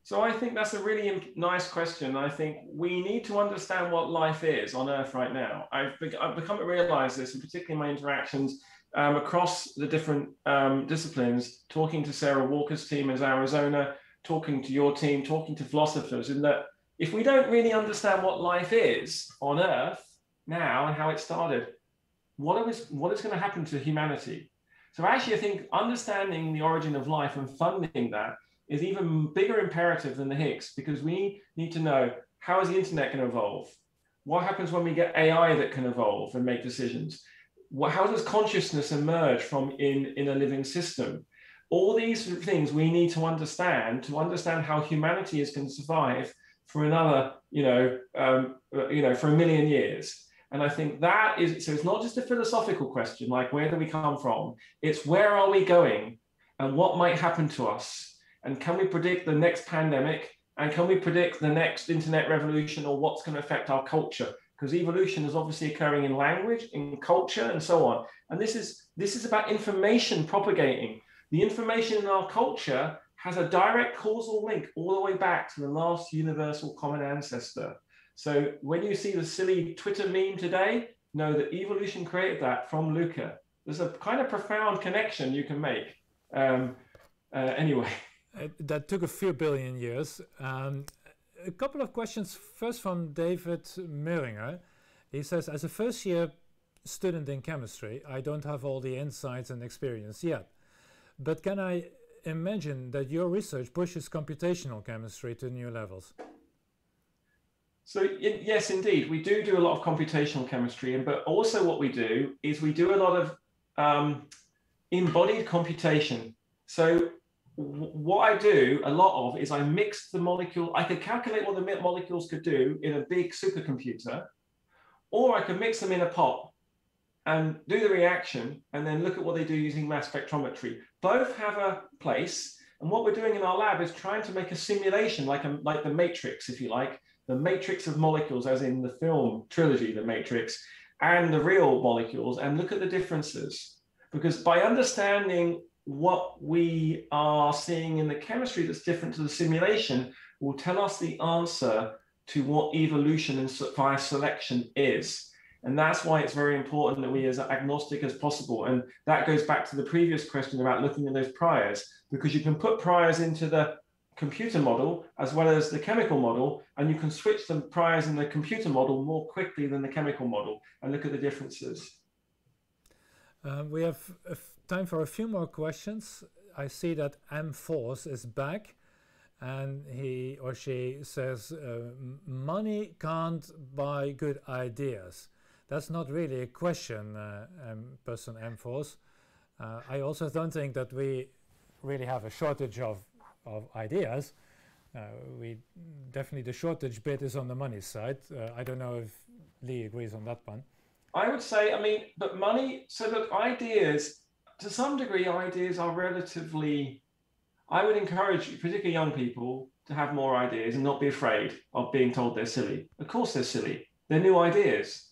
So I think that's a really nice question. I think we need to understand what life is on Earth right now. I've, be I've become to realize this, and particularly my interactions um, across the different um, disciplines, talking to Sarah Walker's team in Arizona, talking to your team, talking to philosophers, in that if we don't really understand what life is on Earth, now and how it started, what is what is going to happen to humanity? So actually, I think understanding the origin of life and funding that is even bigger imperative than the Higgs because we need to know how is the internet going to evolve? What happens when we get AI that can evolve and make decisions? How does consciousness emerge from in, in a living system? All these things we need to understand to understand how humanity is going to survive for another, you know, um, uh, you know, for a million years. And I think that is so it's not just a philosophical question like where do we come from? It's where are we going and what might happen to us? And can we predict the next pandemic? And can we predict the next internet revolution or what's going to affect our culture? Because evolution is obviously occurring in language, in culture, and so on. And this is this is about information propagating. The information in our culture has a direct causal link all the way back to the last universal common ancestor. So when you see the silly Twitter meme today, know that evolution created that from LUCA. There's a kind of profound connection you can make. Um, uh, anyway. Uh, that took a few billion years. Um, a couple of questions. First from David Muringer. He says, as a first year student in chemistry, I don't have all the insights and experience yet. But can I imagine that your research pushes computational chemistry to new levels? So yes, indeed, we do do a lot of computational chemistry, and but also what we do is we do a lot of um, embodied computation. So what I do a lot of is I mix the molecule. I could calculate what the molecules could do in a big supercomputer, or I could mix them in a pot and do the reaction and then look at what they do using mass spectrometry. Both have a place. And what we're doing in our lab is trying to make a simulation like a, like the matrix, if you like, the matrix of molecules, as in the film trilogy, The Matrix, and the real molecules, and look at the differences. Because by understanding what we are seeing in the chemistry that's different to the simulation will tell us the answer to what evolution and via selection is. And that's why it's very important that we as agnostic as possible. And that goes back to the previous question about looking at those priors, because you can put priors into the computer model as well as the chemical model, and you can switch the priors in the computer model more quickly than the chemical model and look at the differences. Um, we have time for a few more questions. I see that M Force is back and he or she says uh, money can't buy good ideas. That's not really a question, uh, um, person M Force. Uh, I also don't think that we really have a shortage of, of ideas. Uh, we definitely the shortage bit is on the money side. Uh, I don't know if Lee agrees on that one. I would say, I mean, but money. So look, ideas to some degree, ideas are relatively. I would encourage, particularly young people, to have more ideas and not be afraid of being told they're silly. Of course, they're silly. They're new ideas.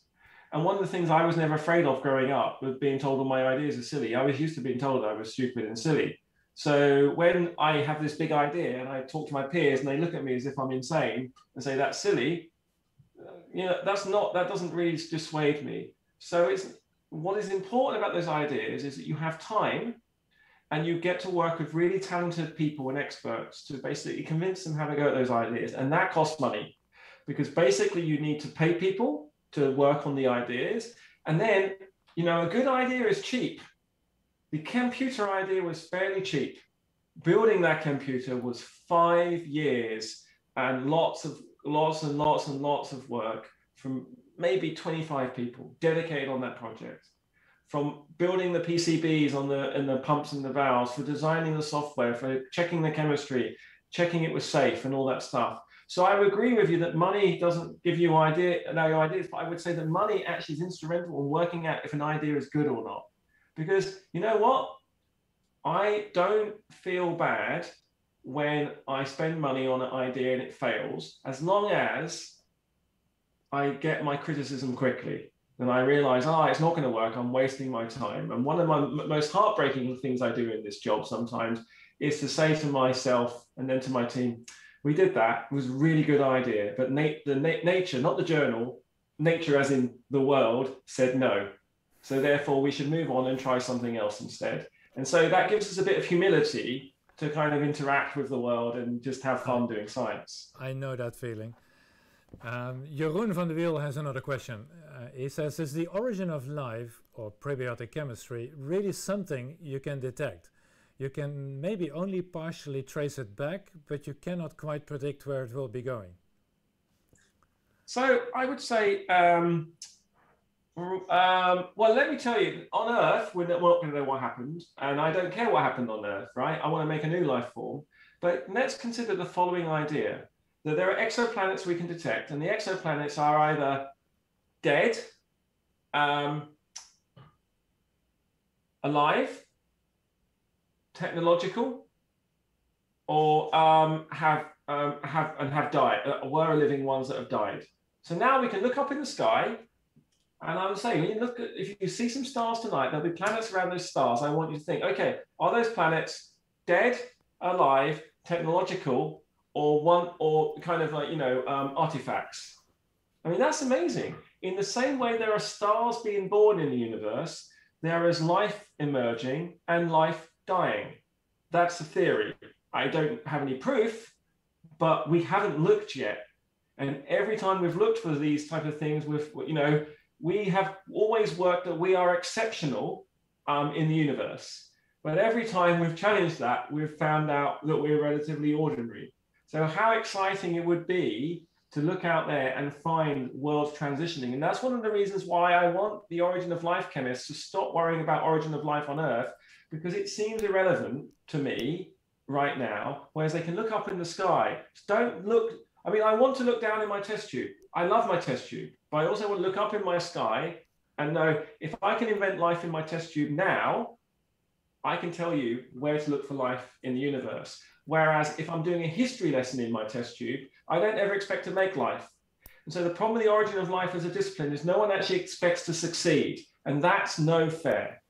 And one of the things I was never afraid of growing up was being told all my ideas are silly. I was used to being told I was stupid and silly. So when I have this big idea and I talk to my peers and they look at me as if I'm insane and say that's silly, uh, you know, that's not that doesn't really dissuade me. So it's what is important about those ideas is that you have time and you get to work with really talented people and experts to basically convince them how to go at those ideas. And that costs money because basically you need to pay people to work on the ideas. And then, you know, a good idea is cheap. The chemputer idea was fairly cheap. Building that chemputer was five years and lots of lots and lots and lots of work from maybe 25 people dedicated on that project from building the PCBs on the and the pumps and the valves, for designing the software, for checking the chemistry, checking it was safe, and all that stuff. So I would agree with you that money doesn't give you idea no ideas, but I would say that money actually is instrumental in working out if an idea is good or not. Because you know what? I don't feel bad when I spend money on an idea and it fails, as long as I get my criticism quickly. And I realize, oh, it's not going to work. I'm wasting my time. And one of my m- most heartbreaking things I do in this job sometimes is to say to myself and then to my team, we did that. It was a really good idea. But na- the na- nature, not the journal, nature as in the world, said no. So therefore, we should move on and try something else instead. And so that gives us a bit of humility to kind of interact with the world and just have fun doing science. I know that feeling. Um, Jeroen van der Wiel has another question. Uh, he says, is the origin of life or prebiotic chemistry really something you can detect? You can maybe only partially trace it back, but you cannot quite predict where it will be going. So I would say, um, um, well, let me tell you, on Earth, we're not going to know what happened, and I don't care what happened on Earth, right? I want to make a new life form. But let's consider the following idea that there are exoplanets we can detect, and the exoplanets are either dead, um, alive, technological, or um, have um, have and have died, uh, were living ones that have died. So now we can look up in the sky, and I was saying, when you look at if you see some stars tonight, there'll be planets around those stars. I want you to think, okay, are those planets dead, alive, technological, or one or kind of like you know um, artifacts. I mean that's amazing. In the same way, there are stars being born in the universe. There is life emerging and life dying. That's a theory. I don't have any proof, but we haven't looked yet. And every time we've looked for these type of things, we've you know we have always worked that we are exceptional um, in the universe. But every time we've challenged that, we've found out that we're relatively ordinary. So how exciting it would be to look out there and find worlds transitioning. And that's one of the reasons why I want the origin of life chemists to stop worrying about origin of life on Earth, because it seems irrelevant to me right now, whereas they can look up in the sky. Don't look. I mean, I want to look down in my test tube. I love my test tube, but I also want to look up in my sky and know if I can invent life in my test tube now, I can tell you where to look for life in the universe. Whereas if I'm doing a history lesson in my test tube, I don't ever expect to make life. And so the problem with the origin of life as a discipline is no one actually expects to succeed. And that's no fair.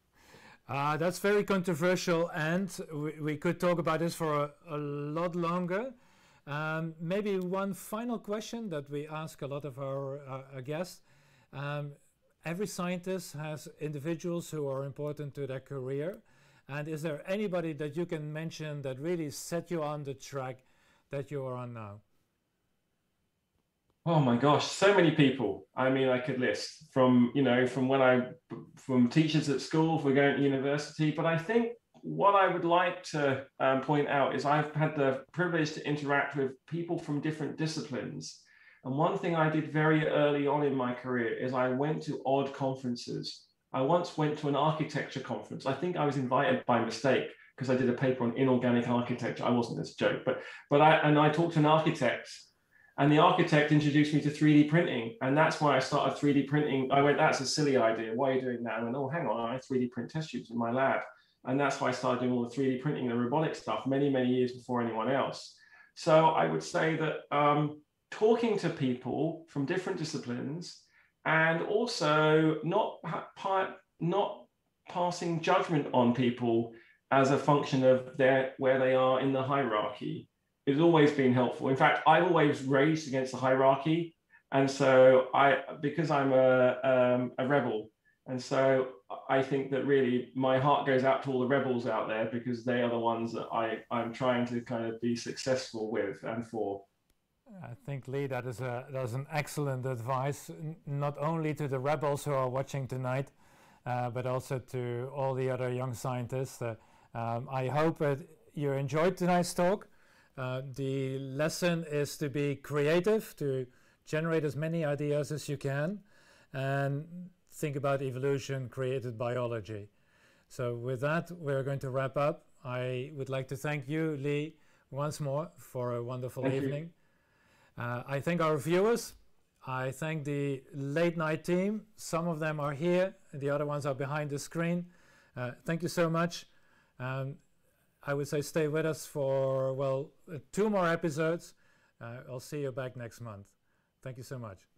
Uh, that's very controversial, and we, we, could talk about this for a, a lot longer. Um, maybe one final question that we ask a lot of our, uh, guests. Um, every scientist has individuals who are important to their career. And is there anybody that you can mention that really set you on the track that you are on now? Oh my gosh, so many people. I mean, I could list from, you know, from when I, from teachers at school, for going to university. But I think what I would like to um, point out is I've had the privilege to interact with people from different disciplines. And one thing I did very early on in my career is I went to odd conferences. I once went to an architecture conference. I think I was invited by mistake because I did a paper on inorganic architecture. I wasn't this joke, but but I and I talked to an architect and the architect introduced me to 3D printing. And that's why I started 3D printing. I went, that's a silly idea. Why are you doing that? I went, oh, hang on, I 3D print test tubes in my lab. And that's why I started doing all the 3D printing and robotic stuff many, many years before anyone else. So I would say that um, talking to people from different disciplines and also not, not passing judgment on people as a function of their where they are in the hierarchy has always been helpful. In fact, I've always raced against the hierarchy, and so I because I'm a um, a rebel, and so I think that really my heart goes out to all the rebels out there because they are the ones that I I'm trying to kind of be successful with and for. I think Lee, that is a that is an excellent advice, not only to the rebels who are watching tonight, uh, but also to all the other young scientists. Uh, um, I hope that you enjoyed tonight's talk. Uh, the lesson is to be creative, to generate as many ideas as you can, and think about evolution, created biology. So with that, we're going to wrap up. I would like to thank you, Lee, once more for a wonderful thank evening. Uh, I thank our viewers. I thank the late night team. Some of them are here, the other ones are behind the screen. Uh, thank you so much. Um, I would say stay with us for, well, uh, two more episodes. Uh, I'll see you back next month. Thank you so much.